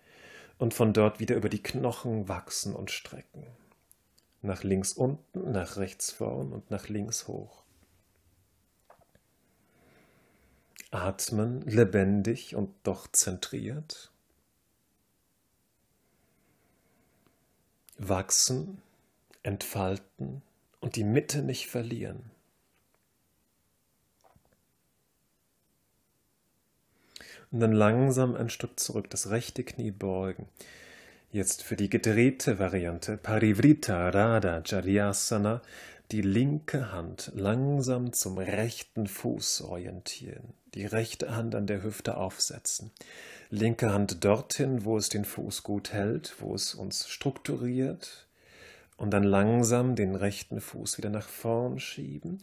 und von dort wieder über die Knochen wachsen und strecken. Nach links unten, nach rechts vorn und nach links hoch. Atmen lebendig und doch zentriert. Wachsen, entfalten und die Mitte nicht verlieren. und dann langsam ein Stück zurück, das rechte Knie beugen. Jetzt für die gedrehte Variante Parivrita Radha Jaryasana die linke Hand langsam zum rechten Fuß orientieren, die rechte Hand an der Hüfte aufsetzen, linke Hand dorthin, wo es den Fuß gut hält, wo es uns strukturiert, und dann langsam den rechten Fuß wieder nach vorn schieben.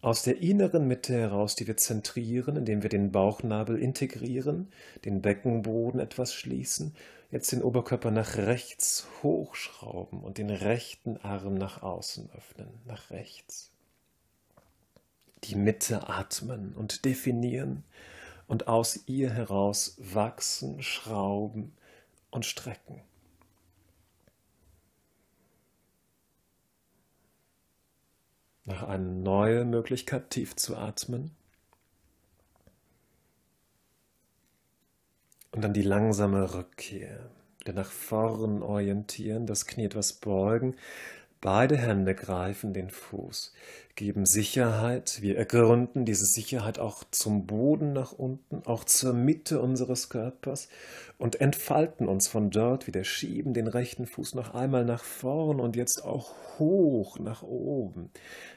Aus der inneren Mitte heraus, die wir zentrieren, indem wir den Bauchnabel integrieren, den Beckenboden etwas schließen, jetzt den Oberkörper nach rechts hochschrauben und den rechten Arm nach außen öffnen, nach rechts. Die Mitte atmen und definieren und aus ihr heraus wachsen, schrauben und strecken. Nach eine neue Möglichkeit, tief zu atmen. Und dann die langsame Rückkehr. Wieder nach vorn orientieren, das Knie etwas beugen, Beide Hände greifen den Fuß, geben Sicherheit. Wir ergründen diese Sicherheit auch zum Boden nach unten, auch zur Mitte unseres Körpers und entfalten uns von dort wieder, schieben den rechten Fuß noch einmal nach vorn und jetzt auch hoch nach oben.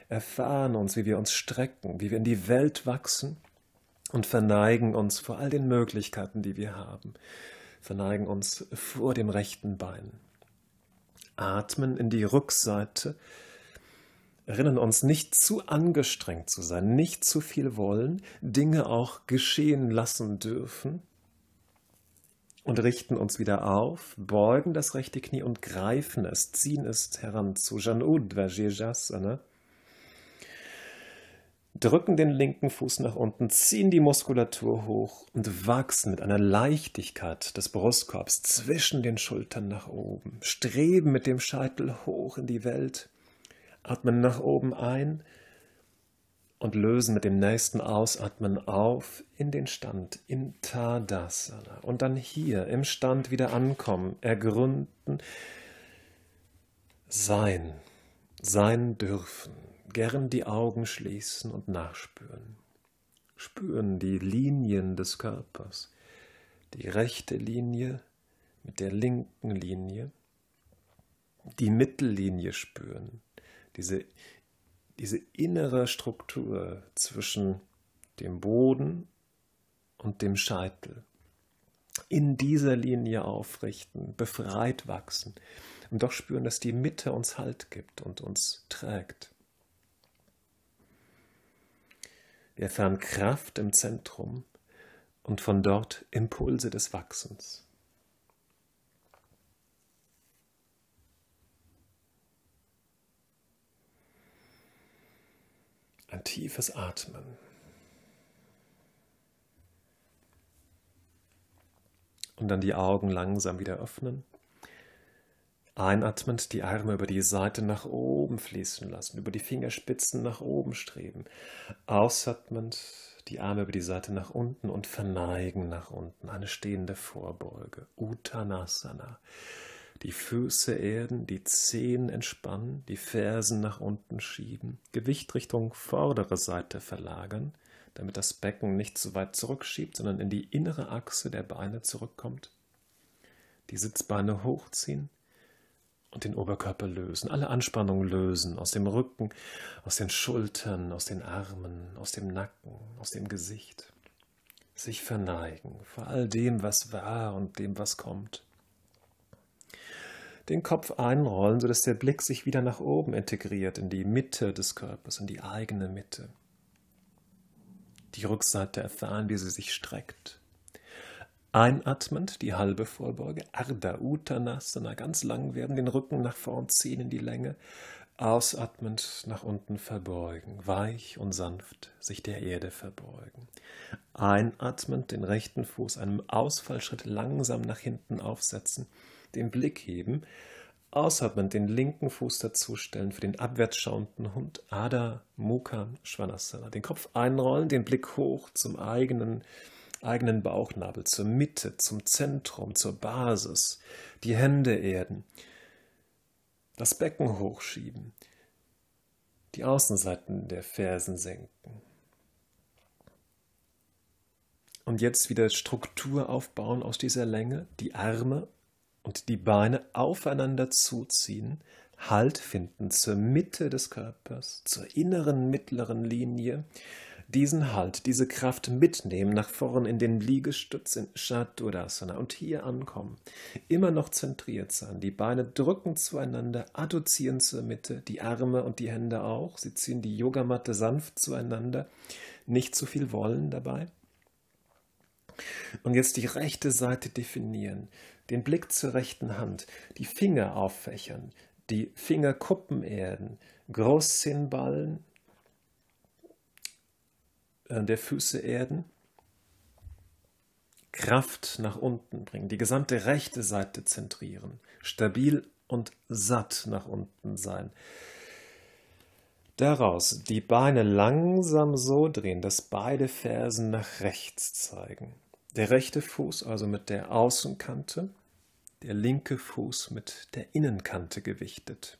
Erfahren uns, wie wir uns strecken, wie wir in die Welt wachsen und verneigen uns vor all den Möglichkeiten, die wir haben. Verneigen uns vor dem rechten Bein. Atmen in die Rückseite. Erinnern uns nicht zu angestrengt zu sein, nicht zu viel wollen, Dinge auch geschehen lassen dürfen und richten uns wieder auf, beugen das rechte Knie und greifen es, ziehen es heran zu Janudva Jejasana drücken den linken Fuß nach unten, ziehen die Muskulatur hoch und wachsen mit einer Leichtigkeit des Brustkorbs zwischen den Schultern nach oben, streben mit dem Scheitel hoch in die Welt, atmen nach oben ein und lösen mit dem nächsten Ausatmen auf in den Stand, in Tadasana. Und dann hier im Stand wieder ankommen, ergründen, sein, sein dürfen gern die Augen schließen und nachspüren. Spüren die Linien des Körpers, die rechte Linie mit der linken Linie, die Mittellinie spüren, diese, diese innere Struktur zwischen dem Boden und dem Scheitel. In dieser Linie aufrichten, befreit wachsen und doch spüren, dass die Mitte uns Halt gibt und uns trägt. Wir erfahren Kraft im Zentrum und von dort Impulse des Wachsens. Ein tiefes Atmen. Und dann die Augen langsam wieder öffnen. Einatmend die Arme über die Seite nach oben fließen lassen, über die Fingerspitzen nach oben streben. Ausatmend die Arme über die Seite nach unten und verneigen nach unten. Eine stehende Vorbeuge. Uttanasana. Die Füße erden, die Zehen entspannen, die Fersen nach unten schieben, Gewicht Richtung vordere Seite verlagern, damit das Becken nicht zu weit zurückschiebt, sondern in die innere Achse der Beine zurückkommt. Die Sitzbeine hochziehen, den Oberkörper lösen, alle Anspannung lösen aus dem Rücken, aus den Schultern, aus den Armen, aus dem Nacken, aus dem Gesicht. Sich verneigen vor all dem, was war und dem, was kommt. Den Kopf einrollen, sodass der Blick sich wieder nach oben integriert, in die Mitte des Körpers, in die eigene Mitte. Die Rückseite erfahren, wie sie sich streckt, Einatmend die halbe Vorbeuge, Ardha Uttanasana, ganz lang werden, den Rücken nach vorn ziehen in die Länge. Ausatmend nach unten verbeugen, weich und sanft sich der Erde verbeugen. Einatmend den rechten Fuß einem Ausfallschritt langsam nach hinten aufsetzen, den Blick heben. Ausatmend den linken Fuß dazustellen für den abwärtsschauenden Hund, Ada Mukha Svanasana. Den Kopf einrollen, den Blick hoch zum eigenen eigenen Bauchnabel, zur Mitte, zum Zentrum, zur Basis, die Hände erden, das Becken hochschieben, die Außenseiten der Fersen senken. Und jetzt wieder Struktur aufbauen aus dieser Länge, die Arme und die Beine aufeinander zuziehen, Halt finden zur Mitte des Körpers, zur inneren mittleren Linie, diesen Halt, diese Kraft mitnehmen nach vorn in den Liegestütz in Shatudasana und hier ankommen. Immer noch zentriert sein. Die Beine drücken zueinander, adduzieren zur Mitte, die Arme und die Hände auch. Sie ziehen die Yogamatte sanft zueinander. Nicht zu viel wollen dabei. Und jetzt die rechte Seite definieren. Den Blick zur rechten Hand, die Finger auffächern, die Fingerkuppen erden, Großzinnballen, der Füße erden, Kraft nach unten bringen, die gesamte rechte Seite zentrieren, stabil und satt nach unten sein. Daraus die Beine langsam so drehen, dass beide Fersen nach rechts zeigen. Der rechte Fuß also mit der Außenkante, der linke Fuß mit der Innenkante gewichtet.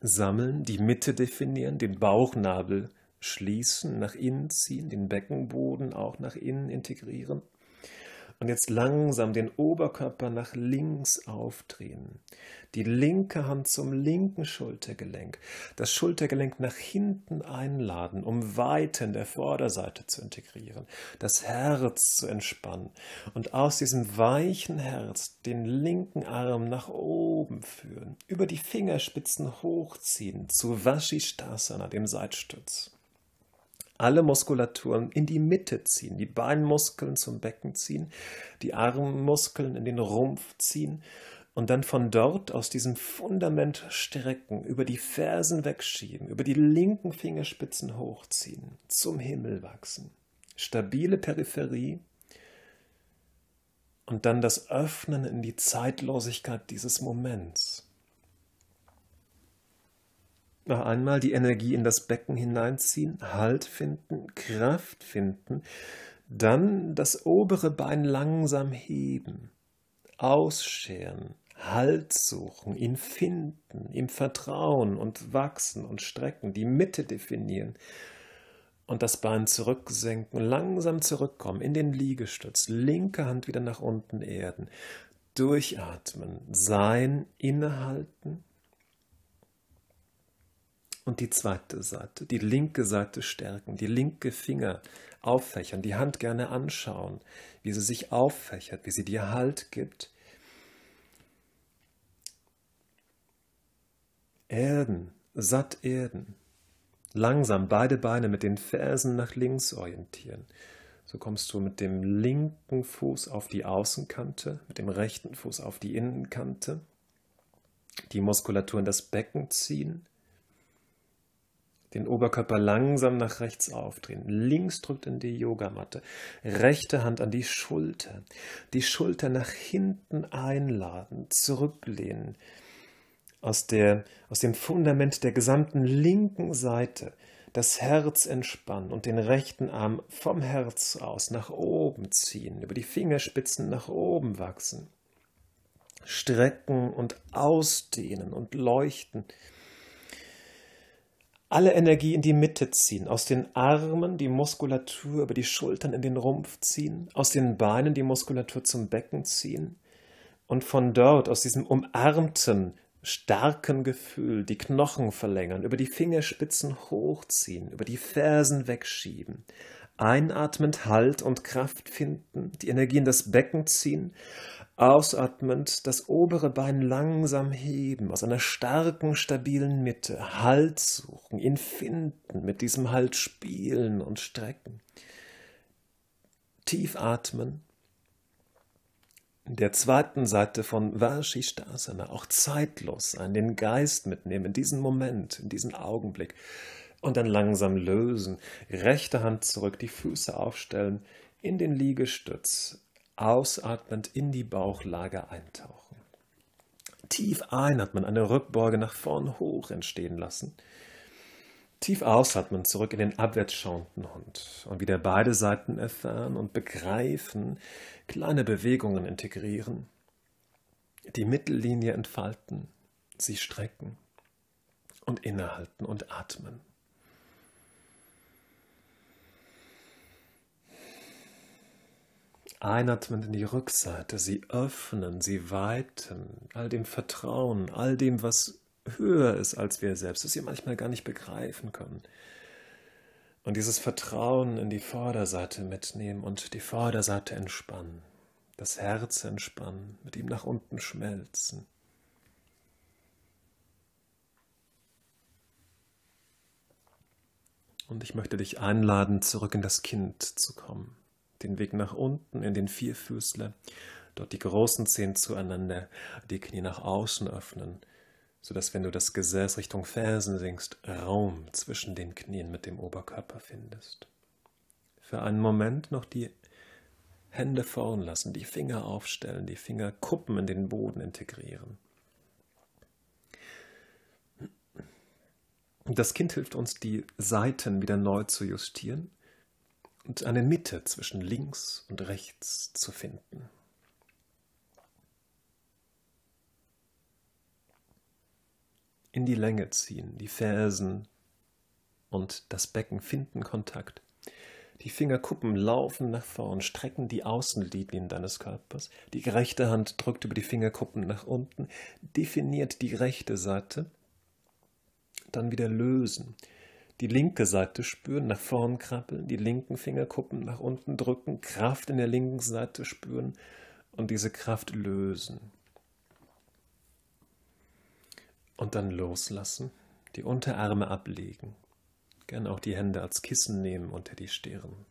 sammeln, die Mitte definieren, den Bauchnabel schließen, nach innen ziehen, den Beckenboden auch nach innen integrieren. Und jetzt langsam den Oberkörper nach links aufdrehen. Die linke Hand zum linken Schultergelenk. Das Schultergelenk nach hinten einladen, um weiter in der Vorderseite zu integrieren. Das Herz zu entspannen. Und aus diesem weichen Herz den linken Arm nach oben führen. Über die Fingerspitzen hochziehen zu Vashisthasana, dem Seitstütz alle Muskulaturen in die Mitte ziehen, die Beinmuskeln zum Becken ziehen, die Armmuskeln in den Rumpf ziehen und dann von dort aus diesem Fundament strecken, über die Fersen wegschieben, über die linken Fingerspitzen hochziehen, zum Himmel wachsen. Stabile Peripherie und dann das Öffnen in die Zeitlosigkeit dieses Moments. Noch einmal die Energie in das Becken hineinziehen, Halt finden, Kraft finden, dann das obere Bein langsam heben, ausscheren, Halt suchen, ihn finden, ihm vertrauen und wachsen und strecken, die Mitte definieren und das Bein zurücksenken, langsam zurückkommen in den Liegestütz, linke Hand wieder nach unten erden, durchatmen, sein, innehalten, und die zweite Seite, die linke Seite stärken, die linke Finger auffächern, die Hand gerne anschauen, wie sie sich auffächert, wie sie dir Halt gibt. Erden, satt erden. Langsam beide Beine mit den Fersen nach links orientieren. So kommst du mit dem linken Fuß auf die Außenkante, mit dem rechten Fuß auf die Innenkante. Die Muskulatur in das Becken ziehen den Oberkörper langsam nach rechts aufdrehen. Links drückt in die Yogamatte. Rechte Hand an die Schulter. Die Schulter nach hinten einladen, zurücklehnen. Aus, der, aus dem Fundament der gesamten linken Seite das Herz entspannen und den rechten Arm vom Herz aus nach oben ziehen, über die Fingerspitzen nach oben wachsen. Strecken und ausdehnen und leuchten alle Energie in die Mitte ziehen, aus den Armen die Muskulatur über die Schultern in den Rumpf ziehen, aus den Beinen die Muskulatur zum Becken ziehen. Und von dort, aus diesem umarmten, starken Gefühl, die Knochen verlängern, über die Fingerspitzen hochziehen, über die Fersen wegschieben, einatmend Halt und Kraft finden, die Energie in das Becken ziehen Ausatmend das obere Bein langsam heben, aus einer starken, stabilen Mitte. Halt suchen, ihn finden, mit diesem Halt spielen und strecken. Tief atmen. Der zweiten Seite von Vashisthasana auch zeitlos sein, den Geist mitnehmen, in diesen Moment, in diesen Augenblick. Und dann langsam lösen, rechte Hand zurück, die Füße aufstellen, in den Liegestütz, Ausatmend in die Bauchlage eintauchen. Tief einatmen, eine Rückbeuge nach vorn hoch entstehen lassen. Tief ausatmen, zurück in den abwärts schauenden Hund und wieder beide Seiten erfahren und begreifen, kleine Bewegungen integrieren, die Mittellinie entfalten, sie strecken und innehalten und atmen. Einatmen in die Rückseite, sie öffnen, sie weiten, all dem Vertrauen, all dem, was höher ist als wir selbst, das wir manchmal gar nicht begreifen können. Und dieses Vertrauen in die Vorderseite mitnehmen und die Vorderseite entspannen, das Herz entspannen, mit ihm nach unten schmelzen. Und ich möchte dich einladen, zurück in das Kind zu kommen den Weg nach unten in den Vierfüßler, dort die großen Zehen zueinander, die Knie nach außen öffnen, sodass wenn du das Gesäß Richtung Fersen sinkst, Raum zwischen den Knien mit dem Oberkörper findest. Für einen Moment noch die Hände vorn lassen, die Finger aufstellen, die Fingerkuppen in den Boden integrieren. Das Kind hilft uns, die Seiten wieder neu zu justieren und eine Mitte zwischen links und rechts zu finden. in die Länge ziehen, die Fersen und das Becken finden Kontakt. Die Fingerkuppen laufen nach vorn, strecken die Außenlinien deines Körpers. Die rechte Hand drückt über die Fingerkuppen nach unten, definiert die rechte Seite, dann wieder lösen. Die linke Seite spüren, nach vorn krabbeln, die linken Fingerkuppen nach unten drücken, Kraft in der linken Seite spüren und diese Kraft lösen. Und dann loslassen, die Unterarme ablegen, gern auch die Hände als Kissen nehmen unter die Stirn.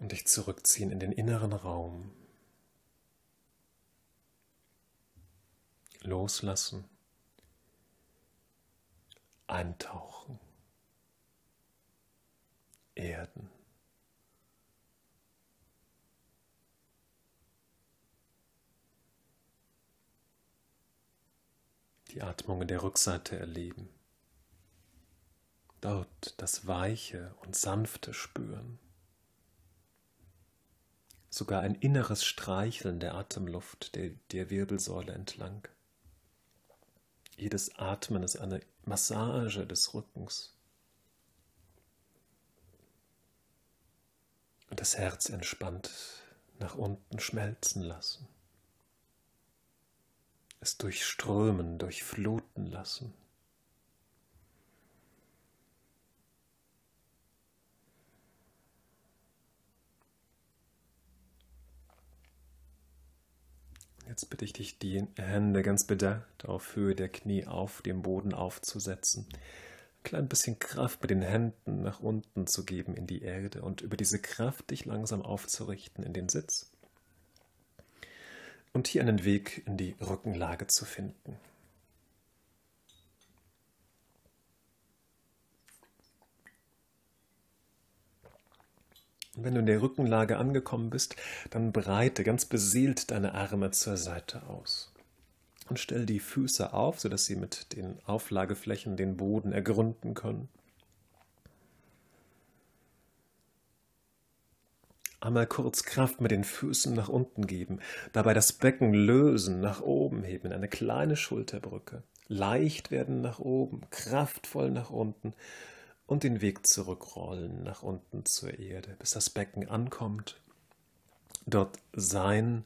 Und dich zurückziehen in den inneren Raum. Loslassen. Eintauchen. Erden. die Atmung in der Rückseite erleben. Dort das Weiche und Sanfte spüren. Sogar ein inneres Streicheln der Atemluft der, der Wirbelsäule entlang. Jedes Atmen ist eine Massage des Rückens. Und das Herz entspannt nach unten schmelzen lassen es durchströmen, durchfluten lassen. Jetzt bitte ich dich, die Hände ganz bedacht auf Höhe der Knie auf dem Boden aufzusetzen. Ein klein bisschen Kraft mit den Händen nach unten zu geben in die Erde und über diese Kraft dich langsam aufzurichten in den Sitz und hier einen Weg in die Rückenlage zu finden. Wenn du in der Rückenlage angekommen bist, dann breite ganz beseelt deine Arme zur Seite aus. Und stell die Füße auf, sodass sie mit den Auflageflächen den Boden ergründen können. Einmal kurz Kraft mit den Füßen nach unten geben, dabei das Becken lösen, nach oben heben, eine kleine Schulterbrücke. Leicht werden nach oben, kraftvoll nach unten und den Weg zurückrollen nach unten zur Erde, bis das Becken ankommt. Dort sein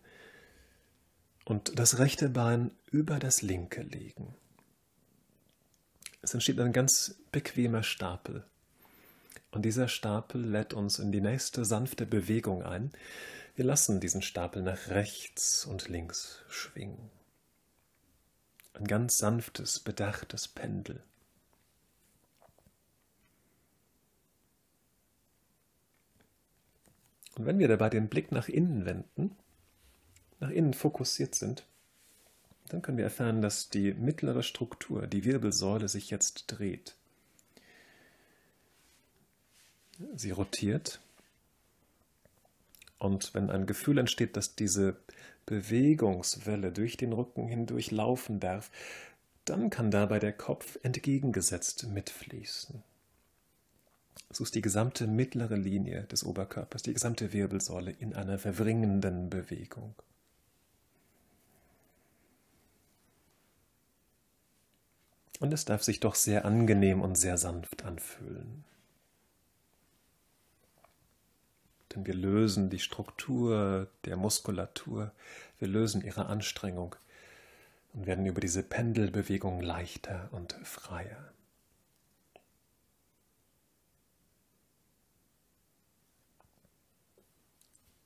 und das rechte Bein über das linke legen. Es entsteht ein ganz bequemer Stapel. Und dieser Stapel lädt uns in die nächste sanfte Bewegung ein. Wir lassen diesen Stapel nach rechts und links schwingen. Ein ganz sanftes, bedachtes Pendel. Und wenn wir dabei den Blick nach innen wenden, nach innen fokussiert sind, dann können wir erfahren, dass die mittlere Struktur, die Wirbelsäule sich jetzt dreht. Sie rotiert. Und wenn ein Gefühl entsteht, dass diese Bewegungswelle durch den Rücken hindurch laufen darf, dann kann dabei der Kopf entgegengesetzt mitfließen. So ist die gesamte mittlere Linie des Oberkörpers, die gesamte Wirbelsäule in einer verwringenden Bewegung. Und es darf sich doch sehr angenehm und sehr sanft anfühlen. Denn wir lösen die Struktur der Muskulatur, wir lösen ihre Anstrengung und werden über diese Pendelbewegung leichter und freier.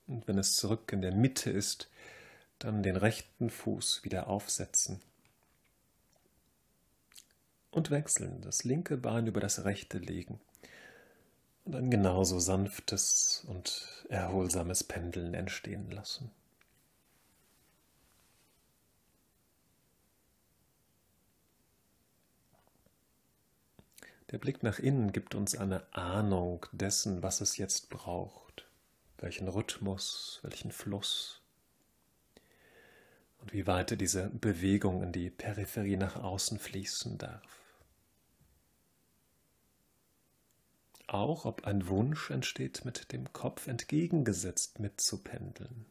Und wenn es zurück in der Mitte ist, dann den rechten Fuß wieder aufsetzen. Und wechseln, das linke Bein über das rechte legen. Und ein genauso sanftes und erholsames Pendeln entstehen lassen. Der Blick nach innen gibt uns eine Ahnung dessen, was es jetzt braucht, welchen Rhythmus, welchen Fluss und wie weit diese Bewegung in die Peripherie nach außen fließen darf. auch, ob ein Wunsch entsteht, mit dem Kopf entgegengesetzt mitzupendeln.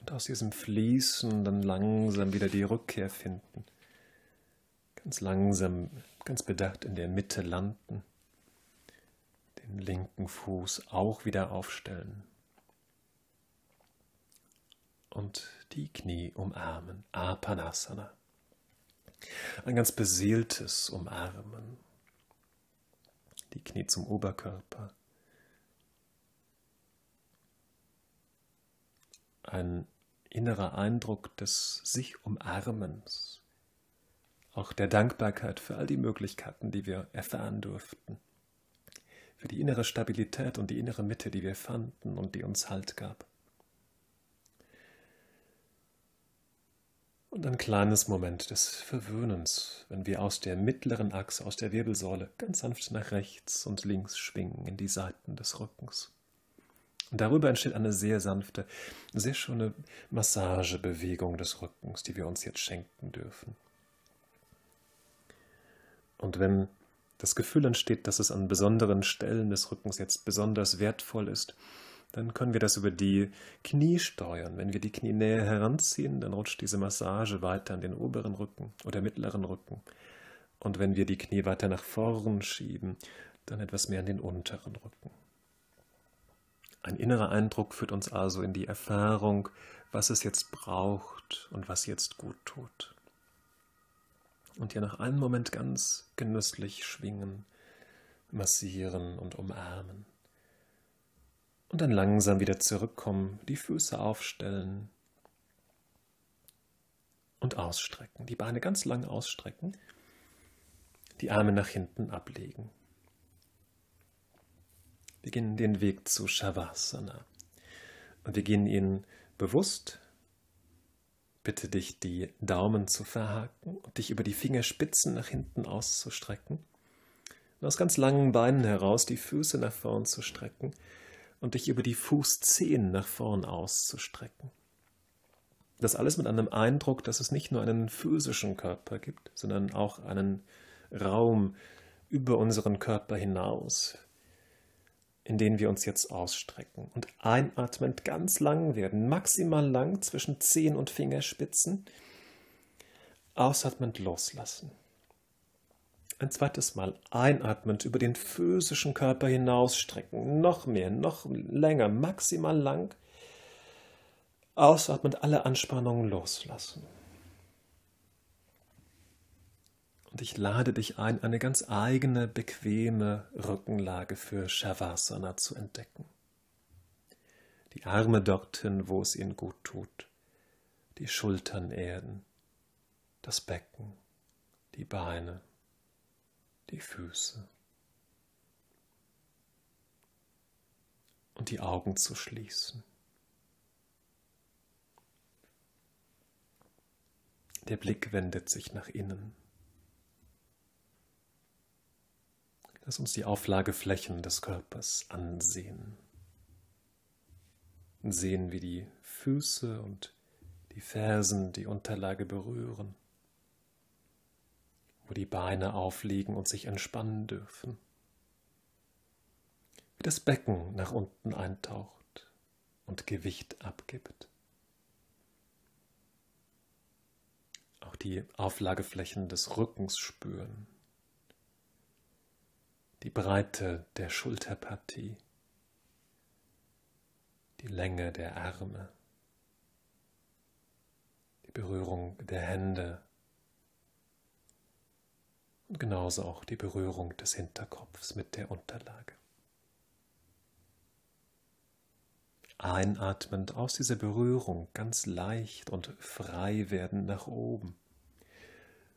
Und aus diesem Fließen dann langsam wieder die Rückkehr finden. Ganz langsam, ganz bedacht in der Mitte landen. Den linken Fuß auch wieder aufstellen. Und die Knie umarmen. Apanasana. Ein ganz beseeltes Umarmen. Die Knie zum Oberkörper. Ein innerer Eindruck des sich Umarmens, auch der Dankbarkeit für all die Möglichkeiten, die wir erfahren durften, für die innere Stabilität und die innere Mitte, die wir fanden und die uns Halt gab. Und ein kleines Moment des Verwöhnens, wenn wir aus der mittleren Achse, aus der Wirbelsäule ganz sanft nach rechts und links schwingen in die Seiten des Rückens. Darüber entsteht eine sehr sanfte, sehr schöne Massagebewegung des Rückens, die wir uns jetzt schenken dürfen. Und wenn das Gefühl entsteht, dass es an besonderen Stellen des Rückens jetzt besonders wertvoll ist, dann können wir das über die Knie steuern. Wenn wir die Knie näher heranziehen, dann rutscht diese Massage weiter an den oberen Rücken oder mittleren Rücken. Und wenn wir die Knie weiter nach vorn schieben, dann etwas mehr an den unteren Rücken. Ein innerer Eindruck führt uns also in die Erfahrung, was es jetzt braucht und was jetzt gut tut. Und hier nach einem Moment ganz genüsslich schwingen, massieren und umarmen. Und dann langsam wieder zurückkommen, die Füße aufstellen und ausstrecken. Die Beine ganz lang ausstrecken, die Arme nach hinten ablegen. Wir gehen den Weg zu Shavasana. Und wir gehen ihn bewusst. Bitte dich, die Daumen zu verhaken und dich über die Fingerspitzen nach hinten auszustrecken. Und aus ganz langen Beinen heraus die Füße nach vorn zu strecken und dich über die Fußzehen nach vorn auszustrecken. Das alles mit einem Eindruck, dass es nicht nur einen physischen Körper gibt, sondern auch einen Raum über unseren Körper hinaus, in denen wir uns jetzt ausstrecken. Und einatmend ganz lang werden, maximal lang zwischen Zehen und Fingerspitzen. Ausatmend loslassen. Ein zweites Mal einatmend über den physischen Körper hinausstrecken. Noch mehr, noch länger, maximal lang. Ausatmend alle Anspannungen loslassen. Und ich lade dich ein, eine ganz eigene, bequeme Rückenlage für Shavasana zu entdecken. Die Arme dorthin, wo es ihnen gut tut, die Schultern erden, das Becken, die Beine, die Füße. Und die Augen zu schließen. Der Blick wendet sich nach innen. Lass uns die Auflageflächen des Körpers ansehen. Sehen, wie die Füße und die Fersen die Unterlage berühren, wo die Beine aufliegen und sich entspannen dürfen, wie das Becken nach unten eintaucht und Gewicht abgibt. Auch die Auflageflächen des Rückens spüren die Breite der Schulterpartie, die Länge der Arme, die Berührung der Hände. Und genauso auch die Berührung des Hinterkopfs mit der Unterlage. Einatmend aus dieser Berührung ganz leicht und frei werden nach oben.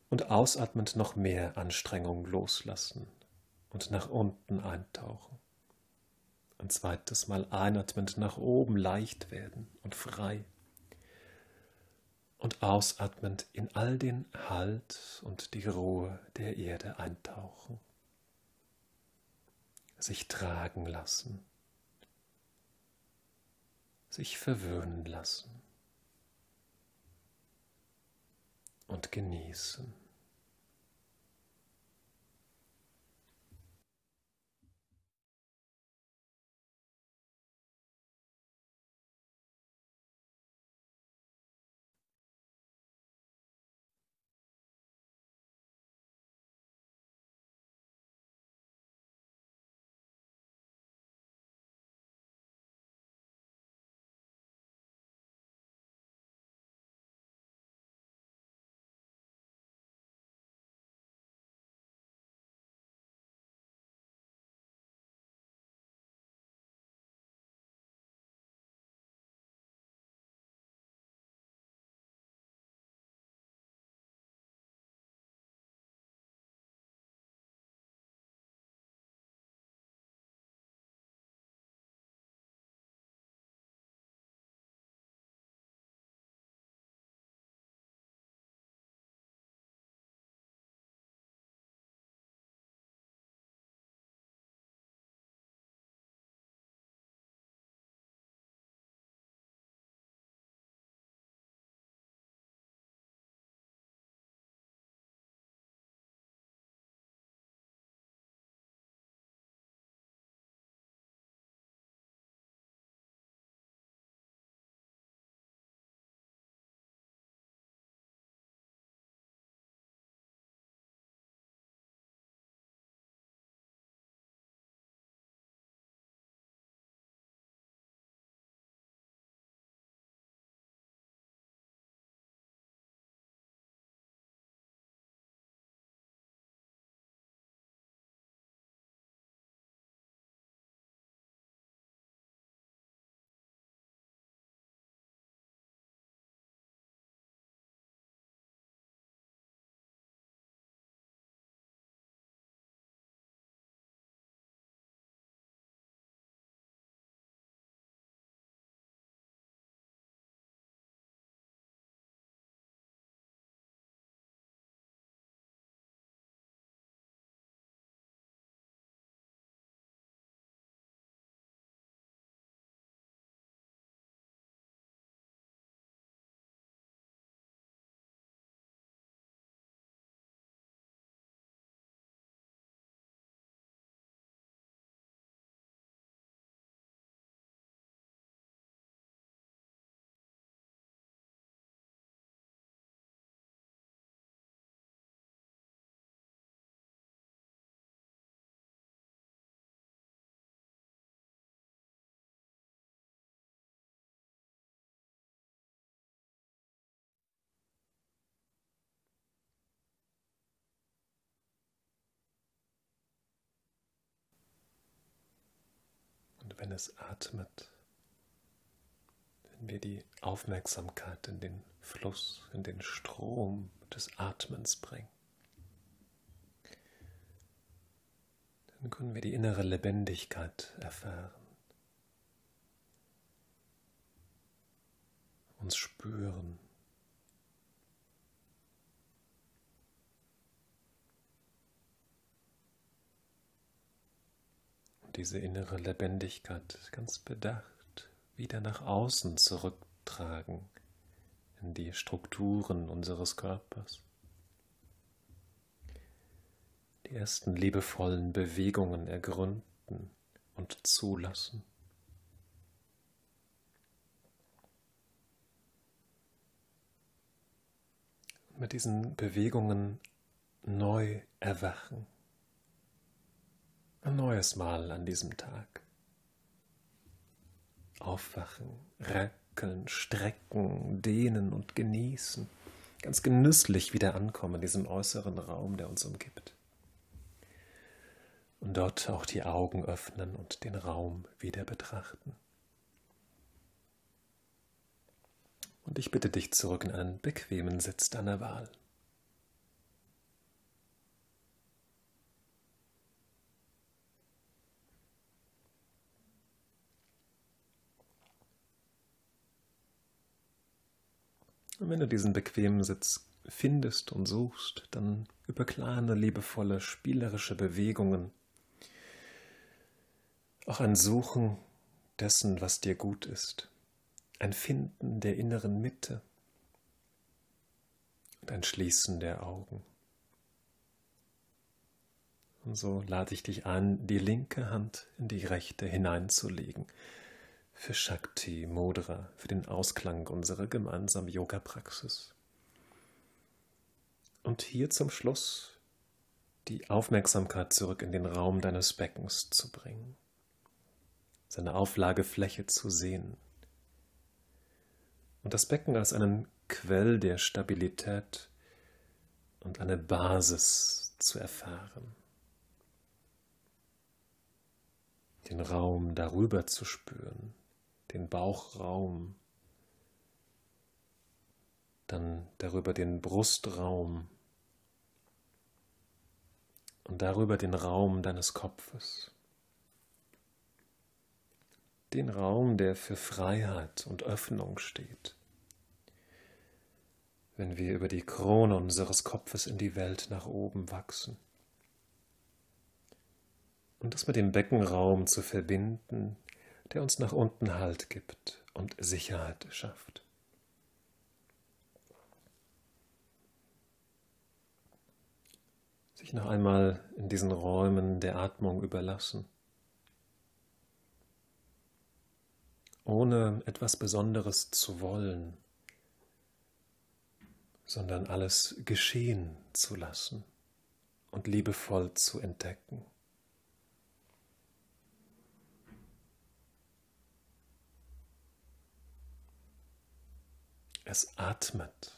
Und ausatmend noch mehr Anstrengung loslassen und nach unten eintauchen. Ein zweites Mal einatmend nach oben leicht werden und frei. Und ausatmend in all den Halt und die Ruhe der Erde eintauchen. Sich tragen lassen. Sich verwöhnen lassen. Und genießen. Es atmet, wenn wir die Aufmerksamkeit in den Fluss, in den Strom des Atmens bringen. Dann können wir die innere Lebendigkeit erfahren, uns spüren. Diese innere Lebendigkeit ganz bedacht wieder nach außen zurücktragen in die Strukturen unseres Körpers die ersten liebevollen Bewegungen ergründen und zulassen. Mit diesen Bewegungen neu erwachen. Ein neues Mal an diesem Tag. Aufwachen, reckeln, strecken, dehnen und genießen. Ganz genüsslich wieder ankommen in diesem äußeren Raum, der uns umgibt und dort auch die Augen öffnen und den Raum wieder betrachten. Und ich bitte dich zurück in einen bequemen Sitz deiner Wahl. Und wenn du diesen bequemen Sitz findest und suchst, dann über kleine, liebevolle, spielerische Bewegungen. Auch ein Suchen dessen, was dir gut ist, ein Finden der inneren Mitte. Und ein Schließen der Augen. Und so lade ich dich ein, die linke Hand in die rechte hineinzulegen für Shakti Mudra, für den Ausklang unserer gemeinsamen Yoga-Praxis. Und hier zum Schluss die Aufmerksamkeit zurück in den Raum deines Beckens zu bringen seine Auflagefläche zu sehen. Und das Becken als einen Quell der Stabilität und eine Basis zu erfahren. Den Raum darüber zu spüren, den Bauchraum, dann darüber den Brustraum und darüber den Raum deines Kopfes den Raum, der für Freiheit und Öffnung steht. Wenn wir über die Krone unseres Kopfes in die Welt nach oben wachsen. Und das mit dem Beckenraum zu verbinden, der uns nach unten Halt gibt und Sicherheit schafft. Sich noch einmal in diesen Räumen der Atmung überlassen ohne etwas Besonderes zu wollen, sondern alles geschehen zu lassen und liebevoll zu entdecken. Es atmet.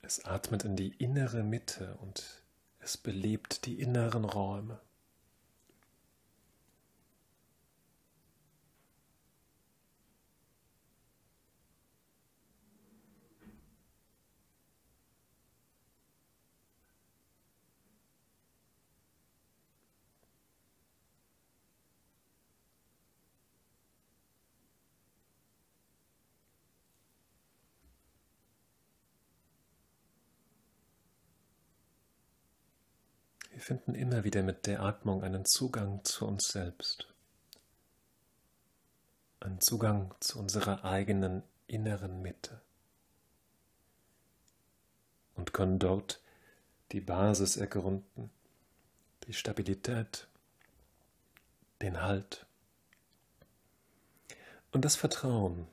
Es atmet in die innere Mitte und es belebt die inneren Räume. Finden immer wieder mit der Atmung einen Zugang zu uns selbst, einen Zugang zu unserer eigenen inneren Mitte. Und können dort die Basis ergründen, die Stabilität, den Halt. Und das Vertrauen,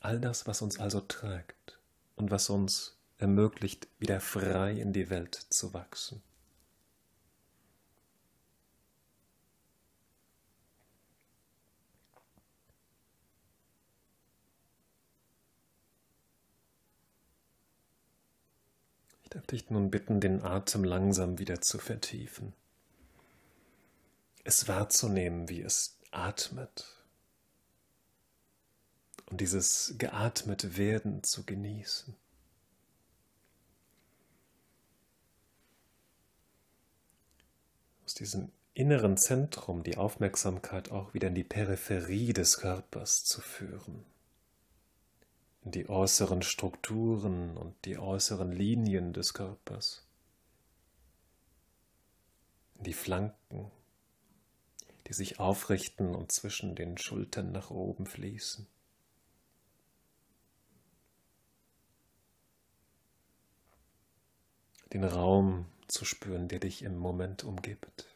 all das, was uns also trägt und was uns ermöglicht, wieder frei in die Welt zu wachsen. Darf dich nun bitten, den Atem langsam wieder zu vertiefen. Es wahrzunehmen, wie es atmet. Und dieses geatmet werden zu genießen. Aus diesem inneren Zentrum die Aufmerksamkeit auch wieder in die Peripherie des Körpers zu führen die äußeren Strukturen und die äußeren Linien des Körpers, die Flanken, die sich aufrichten und zwischen den Schultern nach oben fließen. Den Raum zu spüren, der dich im Moment umgibt.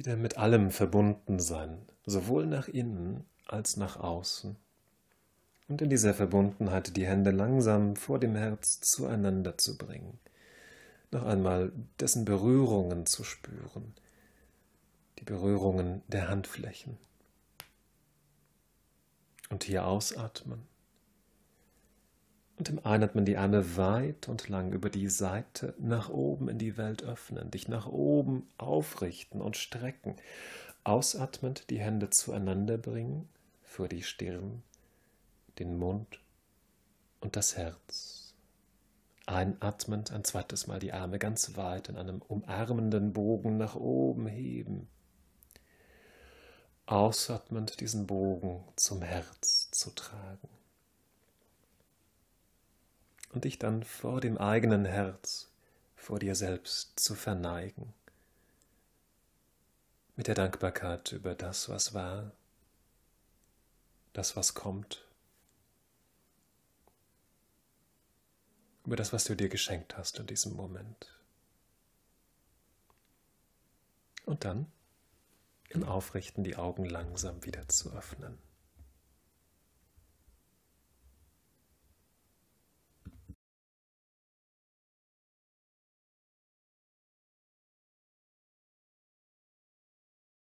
Wieder mit allem verbunden sein, sowohl nach innen als nach außen. Und in dieser Verbundenheit die Hände langsam vor dem Herz zueinander zu bringen, noch einmal dessen Berührungen zu spüren, die Berührungen der Handflächen. Und hier ausatmen und im Einatmen die Arme weit und lang über die Seite nach oben in die Welt öffnen, dich nach oben aufrichten und strecken. Ausatmend die Hände zueinander bringen, vor die Stirn, den Mund und das Herz. Einatmend ein zweites Mal die Arme ganz weit in einem umarmenden Bogen nach oben heben. Ausatmend diesen Bogen zum Herz zu tragen und dich dann vor dem eigenen Herz, vor dir selbst zu verneigen, mit der Dankbarkeit über das, was war, das, was kommt, über das, was du dir geschenkt hast in diesem Moment. Und dann im Aufrichten die Augen langsam wieder zu öffnen.